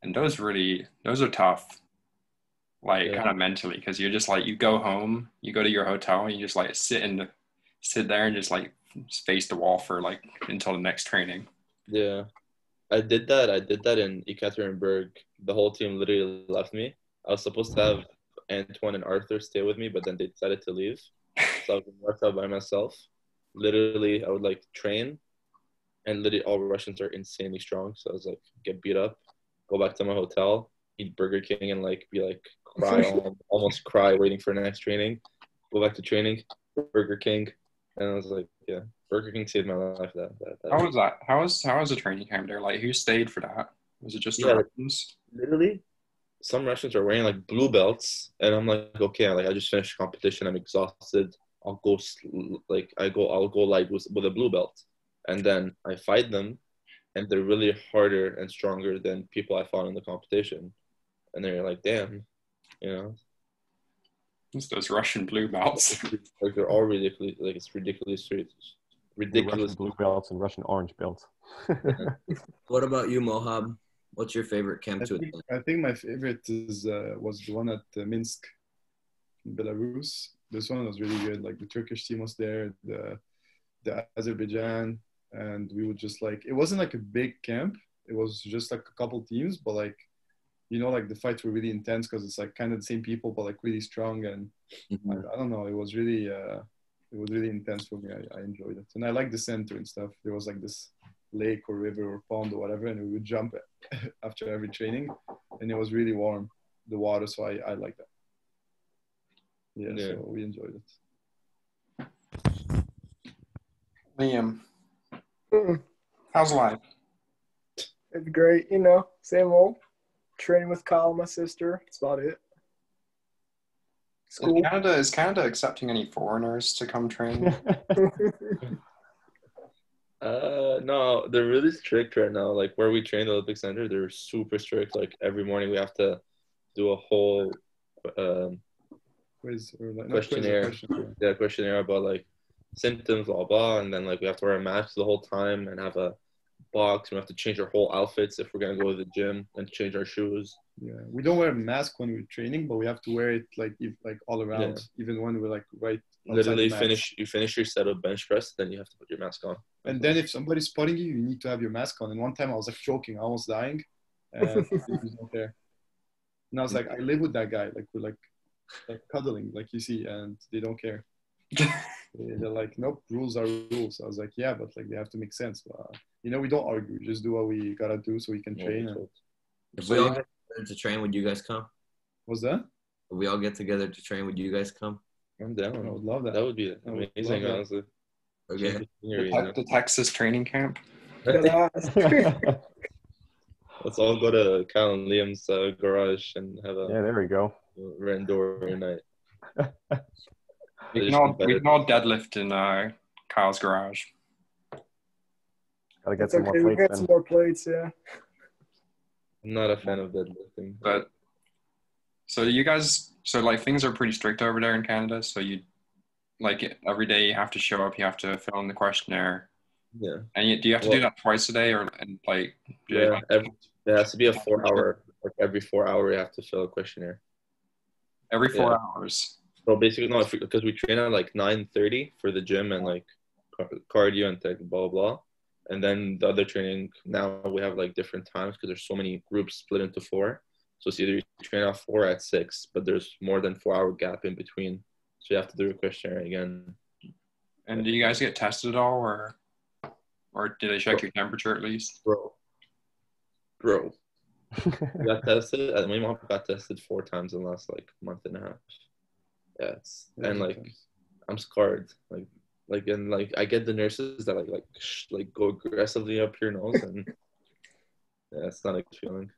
And those really those are tough. Like Yeah. kind of mentally because you're just like you go home, you go to your hotel and you just like sit and sit there and just like face the wall for like until the next training. Yeah, I did that. I did that in Ekaterinburg. The whole team literally left me. I was supposed to have Antoine and Arthur stay with me, but then they decided to leave. So I was in Warsaw by myself. Literally, I would like train, and literally all Russians are insanely strong. So I was like, get beat up, go back to my hotel, eat Burger King, and like be like cry, almost cry, waiting for the next training. Go back to training, Burger King, and I was like, yeah, Burger King saved my life. That that, that How was that? How was how was the training camp there? Like who stayed for that? Was it just the Yeah. Russians? literally some Russians are wearing like blue belts, and I'm like, okay, like I just finished competition, I'm exhausted. I'll go like I go, I'll go like with with a blue belt, and then I fight them, and they're really harder and stronger than people I fought in the competition, and they're like, damn, you know, It's those Russian blue belts. like they're all ridiculous, like it's ridiculous, The ridiculous. Russian blue belts and Russian orange belts. What about you, Mohab? What's your favorite camp I to think, attend? I think my favorite is uh, was the one at uh, Minsk, in Belarus. This one was really good. Like the Turkish team was there, the the Azerbaijan, and we would just like it wasn't like a big camp. It was just like a couple teams, but like you know, like the fights were really intense because it's like kind of the same people, but like really strong. And I, I don't know, it was really uh, it was really intense for me. I, I enjoyed it, and I like the center and stuff. There was like this lake or river or pond or whatever, and we would jump after every training, and it was really warm, the water. So I, I like that. Yeah, Yeah. so we enjoyed it. Liam, Mm, how's life? It's great, you know, same old. Training with Kyle, my sister. That's about it. School. Canada is Canada accepting any foreigners to come train? Uh, no, they're really strict right now. Like where we train the Olympic Center, they're super strict. Like every morning we have to do a whole um, Quiz or like not quiz, a questionnaire, yeah, questionnaire about like symptoms, blah blah, and then like we have to wear a mask the whole time and have a box. We have to change our whole outfits if we're gonna go to the gym and change our shoes. Yeah, we don't wear a mask when we're training, but we have to wear it like if, like all around, Yeah. even when we're like right. Literally finish you finish your set of bench press, then you have to put your mask on. And then if somebody's spotting you, you need to have your mask on. And one time I was like choking, almost dying, and was there. And I was like, I live with that guy. Like we're like, like cuddling, like you see, and they don't care. They're like, nope, rules are rules. I was like, yeah, but like they have to make sense. But, you know, we don't argue. We just do what we gotta do so we can train. And, If we all get together to train, would you guys come? what's that? If we all get together to train, would you guys come? I'm I would love that. That would be I would amazing, honestly. Okay. the, Te- the Texas training camp. Let's all go to Kyle and Liam's uh, garage and have a yeah, there we go. Randori night. We can all, we can all deadlift in uh, Kyle's garage. Gotta get It's some okay. more We plates got some more plates, yeah. I'm not a fan of deadlifting. But so you guys, so like things are pretty strict over there in Canada. So you, like every day you have to show up, you have to fill in the questionnaire, yeah, and you, do you have to do that twice a day or and like? do you- yeah. Every, there has to be a four hour. Like every four hour, you have to fill a questionnaire. every four Yeah. hours. So basically, no, if we, because we train at like nine thirty for the gym and like cardio and tech, blah blah. And then the other training now we have like different times because there's so many groups split into four. So it's either you train at four or at six, but there's more than four hour gap in between. So you have to do a questionnaire again. And do you guys get tested at all, or or do they check your temperature at least? Bro. Bro. We got tested. uh, My mom got tested four times in the last like month and a half. Yeah, and like I'm scarred. Like, like, and like, I get the nurses that like, like, sh- like, go aggressively up your nose, and yeah, it's not a good feeling.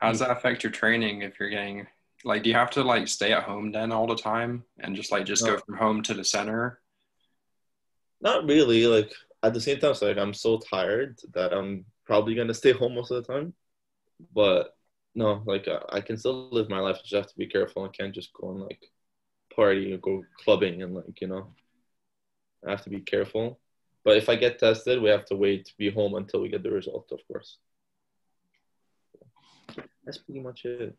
How does that affect your training if you're getting like? Do you have to like stay at home then all the time and just like just go from home to the center? Not really. Like at the same time, it's like I'm so tired that I'm probably gonna stay home most of the time. But no, like I, I can still live my life. I just have to be careful. I can't just go and like party or go clubbing and like you know. I have to be careful. But if I get tested, we have to wait to be home until we get the result, of course. That's pretty much it.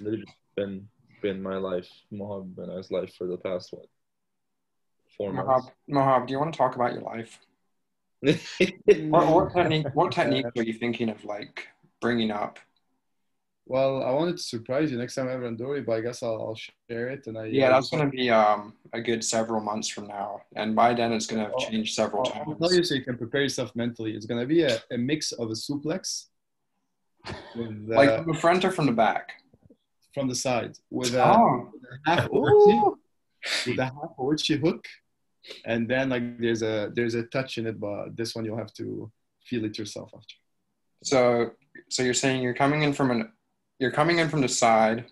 Literally been been my life, Mohab and I's life for the past what four Mohab, months. Mohab, do you want to talk about your life? What, what technique? What technique are you thinking of like bringing up? Well, I wanted to surprise you next time I have Randori, but I guess I'll, I'll share it. And I Yeah, that's going to be um a good several months from now, and by then it's going to have Oh, changed several I'll, I'll times. tell you so you can prepare yourself mentally. It's gonna be a, a mix of a suplex, with, uh, Like from the front or from the back? from the side with a, Oh, half ouchi, with a half ouchi hook, and then like there's a there's a touch in it, but this one you'll have to feel it yourself after. so so you're saying you're coming in from an you're coming in from the side.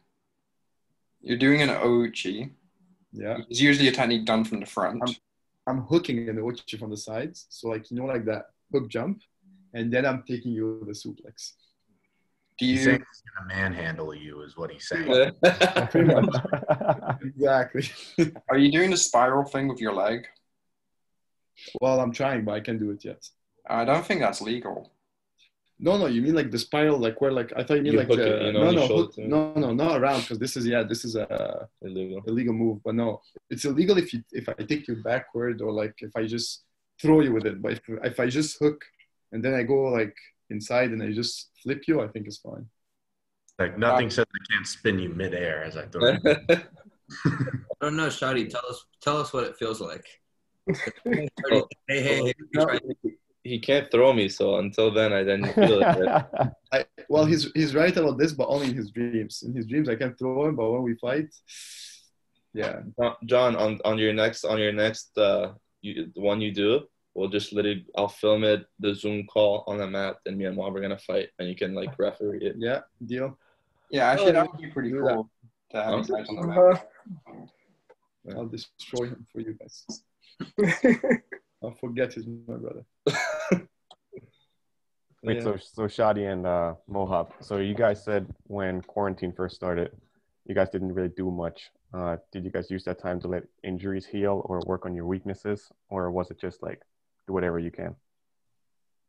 You're doing an ouchi. Yeah, It's usually a technique done from the front. Um, I'm hooking an ouchi from the sides, so like you know like that hook jump, and then I'm taking you the suplex. Do He's you? saying he's gonna manhandle you, is what he's saying. Exactly. Are you doing the spiral thing with your leg? well, I'm trying, but I can't do it yet. I don't think that's legal. No, no, you mean like the spiral, like where, like I thought you mean You like the it, uh, you know, no, no, hook, no, no, not around because this is yeah, this is a Illegal. illegal move, but no, it's illegal if you if I take you backward or like if I just throw you with it. But if, if I just hook and then I go like inside and I just flip you, I think it's fine. Like nothing says I can't spin you midair as I throw you. I don't know, Shady. Tell us, tell us what it feels like. hey, hey, hey. No. Try- he can't throw me, so until then I didn't feel it. I, well, he's he's right about this, but only in his dreams. In his dreams, I can throw him, but when we fight, yeah, John- John, on on your next on your next uh you, the one you do, we'll just literally I'll film it the Zoom call on the mat, and me and Mob are gonna fight, and you can like referee it. yeah, deal. Yeah, actually, Oh, that would be pretty do that. cool to have you Okay. guys on the map. I'll destroy him for you guys. I'll forget he's my brother. Wait, Yeah. so so Shady and uh, Mohab. So you guys said when quarantine first started, you guys didn't really do much. Uh, did you guys use that time to let injuries heal or work on your weaknesses, or was it just like do whatever you can?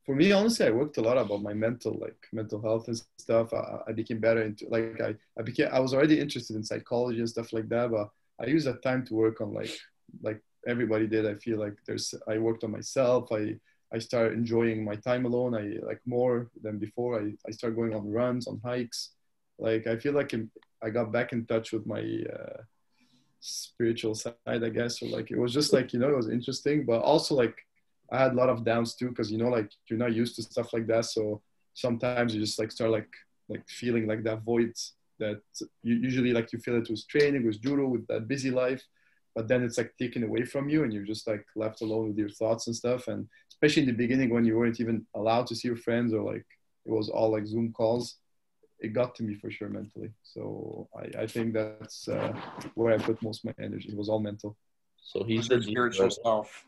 for me honestly i worked a lot about my mental like mental health and stuff i, I became better into like I, I became i was already interested in psychology and stuff like that but i used that time to work on like like everybody did i feel like there's i worked on myself i i started enjoying my time alone i like more than before i, I started going on runs on hikes. Like i feel like i got back in touch with my uh, spiritual side i guess or like it was just like you know it was interesting but also like I had a lot of downs too because you know like you're not used to stuff like that so sometimes you just like start like like feeling like that void that you usually like you feel it with training with judo with that busy life but then it's like taken away from you and you're just like left alone with your thoughts and stuff and especially in the beginning when you weren't even allowed to see your friends or like it was all like zoom calls it got to me for sure mentally so i, I think that's uh, where i put most of my energy it was all mental So he's He's the spiritual self.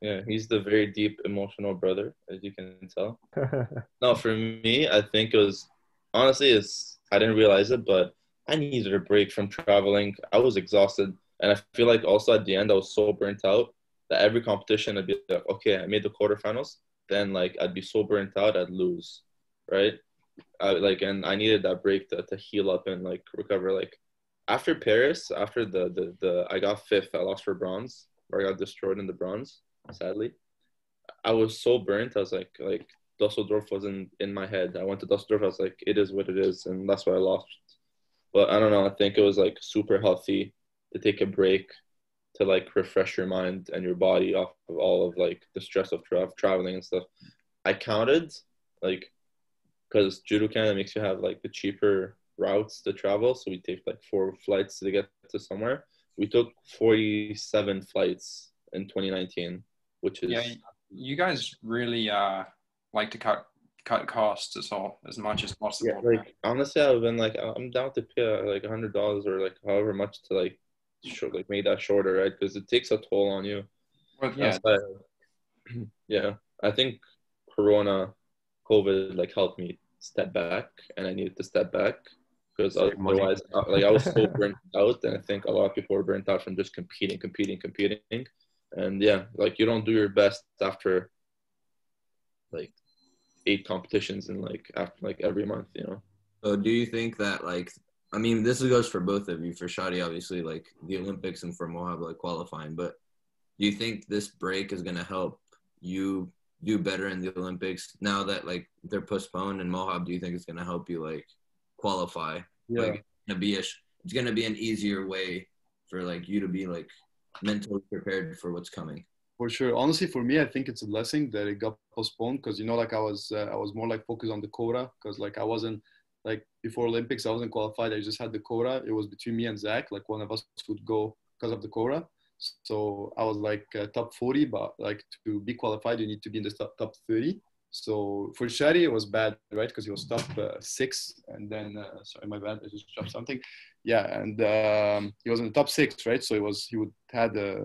Yeah, he's the very deep emotional brother, as you can tell. No, for me, I think it was honestly, it's I didn't realize it, but I needed a break from traveling. I was exhausted, and I feel like also at the end I was so burnt out that every competition I'd be like, okay, I made the quarterfinals. Then like I'd be so burnt out, I'd lose, right? I like, and I needed that break to, to heal up and like recover. Like after Paris, after the the the I got fifth, I lost for bronze, or I got destroyed in the bronze. Sadly, I was so burnt. I was like, like Dusseldorf wasn't in my head. I went to Dusseldorf. I was like, it is what it is, and that's why I lost. But I don't know. I think it was like super healthy to take a break, to like refresh your mind and your body off of all of like the stress of tra- traveling and stuff. I counted like because Judo Canada makes you have like the cheaper routes to travel, so we take like four flights to get to somewhere. We took forty-seven flights in 2019, which is Yeah, you guys really uh, like to cut cut costs as all as much as possible. Yeah, like honestly, I've been like I'm down to pay uh, like a hundred dollars or like however much to like short like make that shorter, right? Because it takes a toll on you. But yeah, That's why- yeah, I think Corona, COVID like helped me step back, and I needed to step back because otherwise, uh, like I was so burnt out, and I think a lot of people are burnt out from just competing, competing, competing, and yeah, like you don't do your best after like eight competitions in like after like every month, you know. So do you think that like I mean this goes for both of you for Shady obviously like the Olympics and for Mohab like qualifying, but do you think this break is gonna help you do better in the Olympics now that like they're postponed and Mohab? Do you think it's gonna help you like qualify? Yeah. Like it's gonna be a it's gonna be an easier way for like you to be like mentally prepared for what's coming. For sure. Honestly, for me, I think it's a blessing that it got postponed because you know, like I was, uh, I was more like focused on the quota because like I wasn't like before Olympics, I wasn't qualified. I just had the quota. It was between me and Zach. Like one of us would go because of the quota. So I was like uh, top 40, but like to be qualified, you need to be in the top, top 30. So for Shady, it was bad, right? Because he was top uh, six, and then uh, sorry, my bad, I just dropped something. Yeah, and um, he was in the top six, right? So it was he would had a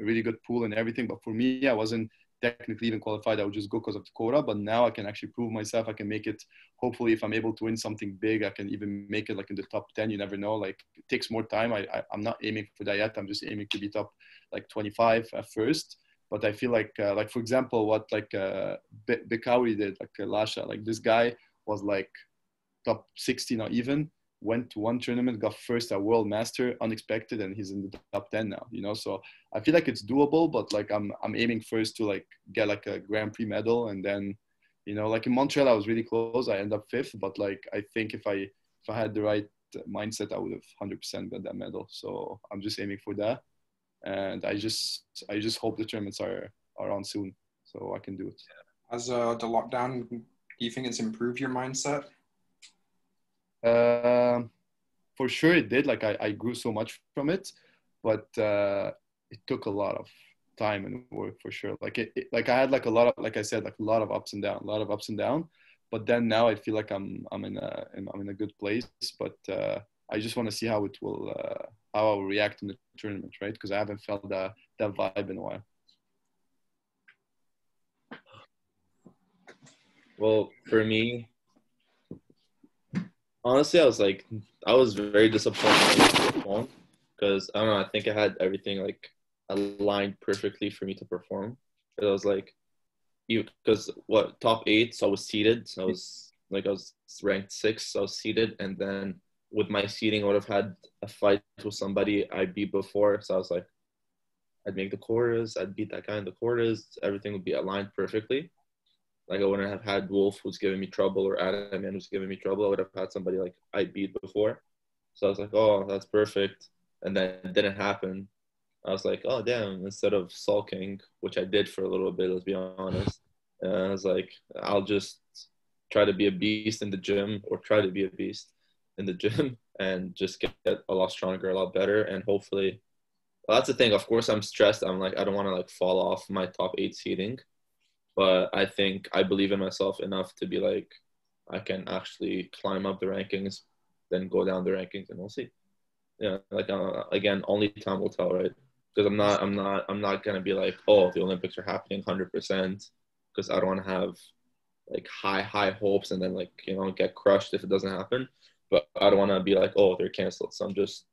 really good pool and everything. But for me, I wasn't technically even qualified. I would just go because of the quota. But now I can actually prove myself. I can make it. Hopefully, if I'm able to win something big, I can even make it like in the top ten. You never know. Like it takes more time. I, I I'm not aiming for that yet. I'm just aiming to be top like 25 at first. But I feel like, uh, like for example, what like uh, Bekauri did, like uh, Lasha, like this guy was like top 60, not even. Went to one tournament, got first at World Master, unexpected, and he's in the top 10 now. You know, so I feel like it's doable, but like I'm I'm aiming first to like get like a Grand Prix medal, and then, you know, like in Montreal, I was really close. I end up fifth, but like I think if I if I had the right mindset, I would have 100% got that medal. So I'm just aiming for that and I just I just hope the tournaments are are on soon so I can do it. As uh, the lockdown, do you think it's improved your mindset? Um, for sure it did. Like I, I grew so much from it, but uh, it took a lot of time and work for sure. Like it, it, like I had like a lot of like I said like a lot of ups and down, a lot of ups and down. But then now I feel like I'm I'm in a I'm in a good place. But uh, I just want to see how it will uh, how I will react in the tournament, right? Because I haven't felt that that vibe in a while. Well, for me, honestly, I was like, I was very disappointed because I don't know. I think I had everything like aligned perfectly for me to perform. But I was like, you because what top eight, so I was seated. So I was like, I was ranked six. So I was seated, and then with my seating, I would have had a fight with somebody I beat before. So I was like, I'd make the quarters, I'd beat that guy in the quarters. Everything would be aligned perfectly. Like I wouldn't have had Wolf who's giving me trouble or Adam who's giving me trouble. I would have had somebody like I beat before. So I was like, oh, that's perfect. And then it didn't happen. I was like, oh damn, instead of sulking, which I did for a little bit, let's be honest. And I was like, I'll just try to be a beast in the gym or try to be a beast in the gym and just get a lot stronger, a lot better. And hopefully well, that's the thing. Of course I'm stressed. I'm like, I don't want to like fall off my top eight seating but I think I believe in myself enough to be like, I can actually climb up the rankings, then go down the rankings, and we'll see. Yeah, like uh, again, only time will tell, right? Because I'm not, I'm not, I'm not gonna be like, oh, the Olympics are happening 100 percent, because I don't want to have like high, high hopes and then like you know get crushed if it doesn't happen. But I don't want to be like, oh, they're canceled. So I'm just,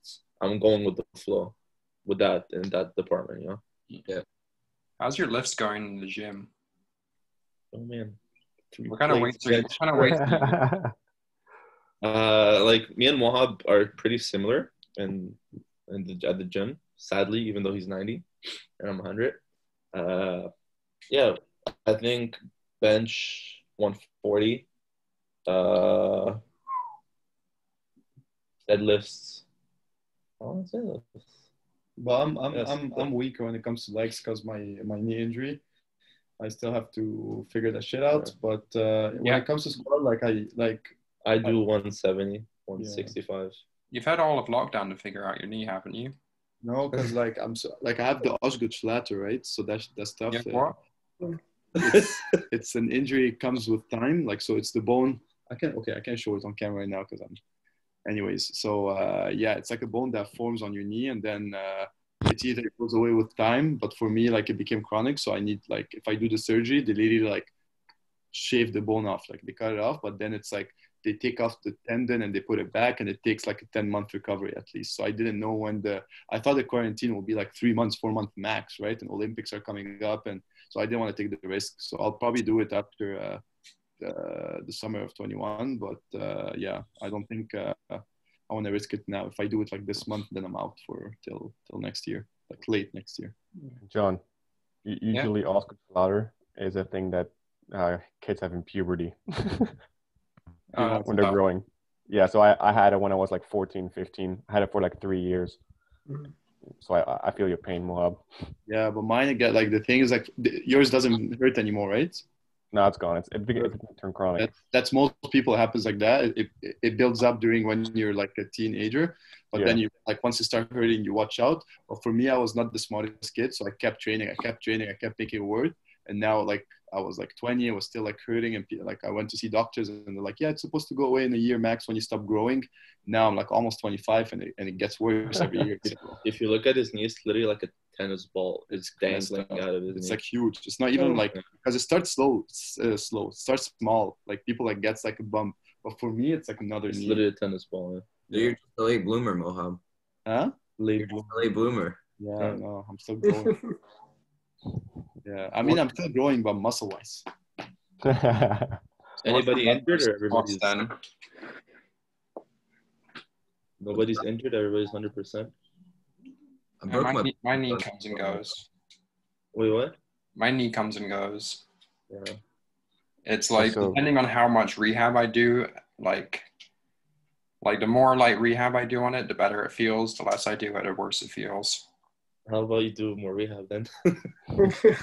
I'm going with the flow, with that in that department, you know. Yeah. How's your lifts going in the gym? Oh man. What kind of weights are you? What kind of weights? Uh, like me and Mohab are pretty similar and in the, at the gym. Sadly, even though he's 90 and I'm 100. Uh, yeah, I think bench 140. Uh, deadlifts. Oh, that's it. But I'm I'm Yes. I'm, I'm weaker when it comes to legs because my my knee injury. I still have to figure that shit out. But uh, when Yeah. it comes to squat, like I like I do 170, 165. You've had all of lockdown to figure out your knee, haven't you? no, because like I'm so like I have the Osgood-Schlatter, right? So that's that's tough. Yeah, uh, what? it's, it's an injury comes with time. Like so, it's the bone. I can okay, I can't show it on camera right now because I'm. Anyways, so uh, yeah, it's like a bone that forms on your knee, and then uh, it either goes away with time. But for me, like it became chronic, so I need like if I do the surgery, they literally like shave the bone off, like they cut it off. But then it's like they take off the tendon and they put it back, and it takes like a ten month recovery at least. So I didn't know when the I thought the quarantine will be like three months, four months max, right? And Olympics are coming up, and so I didn't want to take the risk. So I'll probably do it after uh, the, the summer of 21. But uh, yeah, I don't think uh, I want to risk it now. If I do it like this month, then I'm out for till till next year, like late next year. John, u- usually Oscar slaughter is a thing that uh, kids have in puberty that's when they're tough. growing. Yeah, so I, I had it when I was like 14, 15. I had it for like three years. Mhm. So I, I feel your pain, Mohab. Yeah, but mine again, like the thing is like th- yours doesn't hurt anymore, right? No, it's gone. It's, it, be- it turned chronic. That, that's most people it happens like that. It, it, it builds up during when you're like a teenager, but then you like once you start hurting, you watch out. But for me, I was not the smartest kid, so I kept training. I kept training. I kept making it work. And now, like I was like 20, I was still like hurting, and like I went to see doctors, and they're like, "Yeah, it's supposed to go away in a year max when you stop growing." Now I'm like almost 25, and it, and it gets worse every year. If you look at his knee, it's literally like a tennis ball. is messed dangling out of it. It's knee. like huge. It's not even like because it starts slow, uh, slow. It starts small. Like people like gets like a bump, but for me, it's like another it's knee. literally a tennis ball. So you're just a late bloomer, Mohab. Huh? Yeah. You're just late bloomer. Yeah, Yeah. no, I'm still growing. yeah, I mean, I'm still growing, but muscle wise. Anybody injured or everybody's then? nobody's injured? Everybody's hundred percent. I Yeah, broke my, my. knee, my knee comes and goes. Wait, what? My knee comes and goes. Yeah. It's like So- depending on how much rehab I do, like like the more like rehab I do on it, the better it feels. The less I do it, the worse it feels. How about you do more rehab then?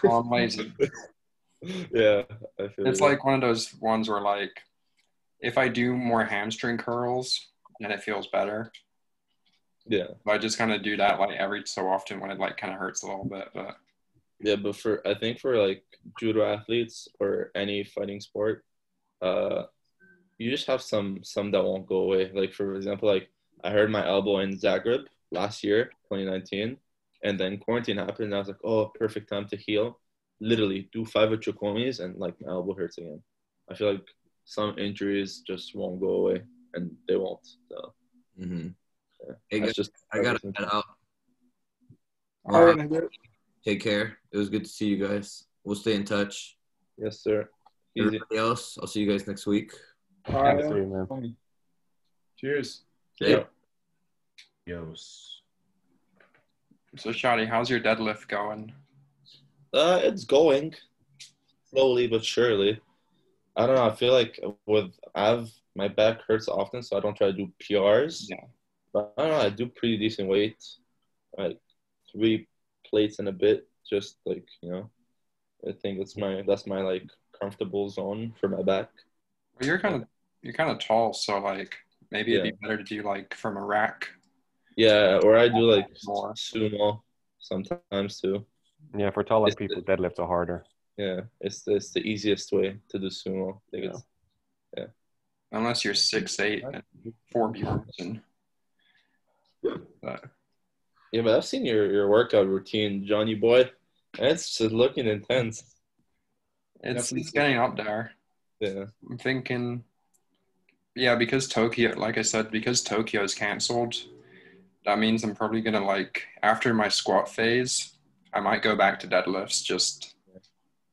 Well, I'm lazy. yeah, I feel It's you. like one of those ones where like if I do more hamstring curls, then it feels better. Yeah, But I just kind of do that like every so often when it like kind of hurts a little bit. But yeah. But for I think for like judo athletes or any fighting sport, uh, you just have some some that won't go away. Like for example, like I hurt my elbow in Zagreb last year, 2019, and then quarantine happened. And I was like, oh, perfect time to heal. Literally, do five of Trichomes and like my elbow hurts again. I feel like some injuries just won't go away, and they won't. So hmm yeah, Hey, guys, just I gotta head out. All right, Nugget. Take care. It was good to see you guys. We'll stay in touch. yes, sir. Easy. Everybody else, I'll see you guys next week. All right. See you, man. Cheers. Yeah. Yos. so Shady, how's your deadlift going? Uh, it's going slowly but surely. I don't know. I feel like with I've my back hurts often, so I don't try to do PRs. Yeah. But I don't know. I do pretty decent weight, like three plates and a bit. Just like you know, I think that's my that's my like comfortable zone for my back. Well, you're kind of you're kind of tall, so like maybe it'd Yeah. be better to do like from a rack. Yeah, or I do like More. sumo sometimes too. Yeah, for taller It's- people, deadlifts are harder. Yeah, it's it's the easiest way to do sumo. I think Yeah. it's Unless you're six eight and four viewers but Yeah, but I've seen your, your workout routine, Johnny boy. It's just looking intense. it's it's getting up there. Yeah. I'm thinking yeah, because Tokyo like I said, because Tokyo is cancelled, that means I'm probably gonna like after my squat phase, I might go back to deadlifts just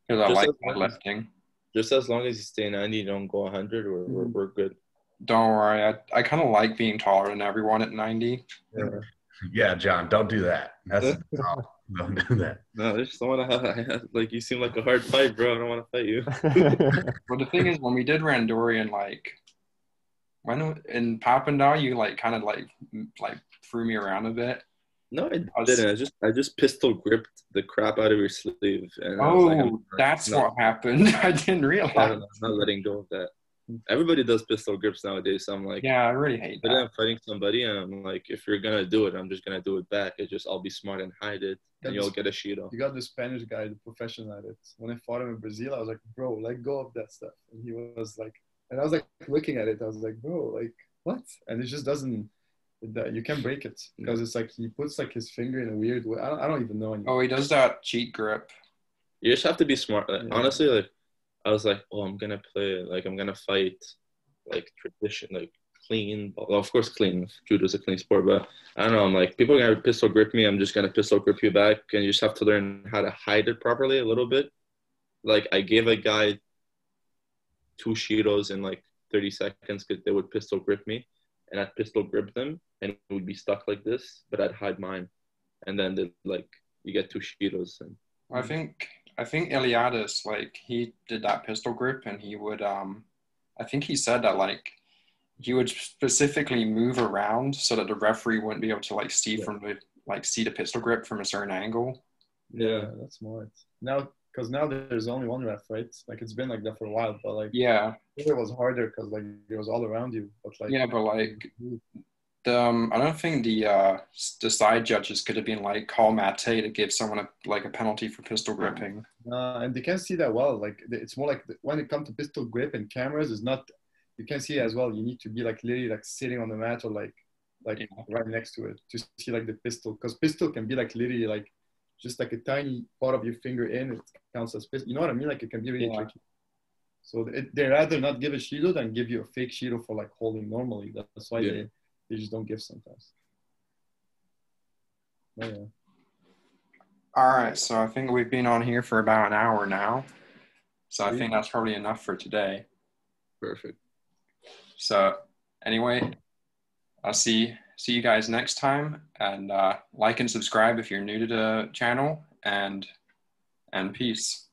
because I Just like long as- deadlifting. Just as long as you stay 90, you don't go 100, we're, we're, mm-hmm. we're good. Don't worry, I, I kind of like being taller than everyone at 90. Yeah, John, don't do that. That's no, don't do that. No, I just don't want to have, like, you seem like a hard fight, bro. I don't want to fight you. but the thing is, when we did Randorian, like when in Papendal, you like kind of like like threw me around a bit. No, I didn't. I just I just pistol gripped the crap out of your sleeve. And Oh, like, that's no, what happened. I didn't realize. I'm not letting go of that. Everybody does pistol grips nowadays. So I'm like, Yeah, I really hate but that. I'm fighting somebody, and I'm like, if you're gonna do it, I'm just gonna do it back. It's just I'll be smart and hide it, and you'll get a Shido. You got the Spanish guy, the professional at it. When I fought him in Brazil, I was like, bro, let go of that stuff. And he was like, and I was like looking at it. I was like, bro, like what? And it just doesn't. It, you can't break it because it's like he puts like his finger in a weird way. I don't, I don't even know anymore. Oh, he does that cheat grip. You just have to be smart. Like, Yeah. Honestly, like I was like, oh, I'm gonna play, like I'm gonna fight, like tradition, like clean. Well, of course, clean. Judo's a clean sport, but I don't know. I'm like, people are gonna pistol grip me. I'm just gonna pistol grip you back, and you just have to learn how to hide it properly a little bit. Like I gave a guy two Shidos in like 30 seconds because they would pistol grip me, and I'd pistol grip them, and it would be stuck like this, but I'd hide mine, and then they like you get two Shidos, and I think I think Iliadis like he did that pistol grip and he would um I think he said that like he would specifically move around so that the referee wouldn't be able to like see Yeah. from the like see the pistol grip from a certain angle. Yeah, that's smart. Now, because now there's only one ref, right? Like it's been like that for a while, but like Yeah, it was harder because like it was all around you. But like yeah, but like the um, I don't think the uh the side judges could have been like call Mate to give someone a like a penalty for pistol gripping. Uh, and they can't see that well. Like it's more like the, when it comes to pistol grip and cameras, it's not. You can see as well. You need to be like literally like sitting on the mat or like like Yeah. right next to it to see like the pistol. Because pistol can be like literally like just like a tiny part of your finger in. It counts as pistol. You know what I mean? Like it can be really Yeah. tricky. So it, they rather not give a shido than give you a fake shido for like holding normally. That's why Yeah. they, they just don't give sometimes. But yeah. All right, so I think we've been on here for about an hour now. So I think that's probably enough for today. perfect. So anyway, I'll see see you guys next time and uh, like and subscribe if you're new to the channel and and peace.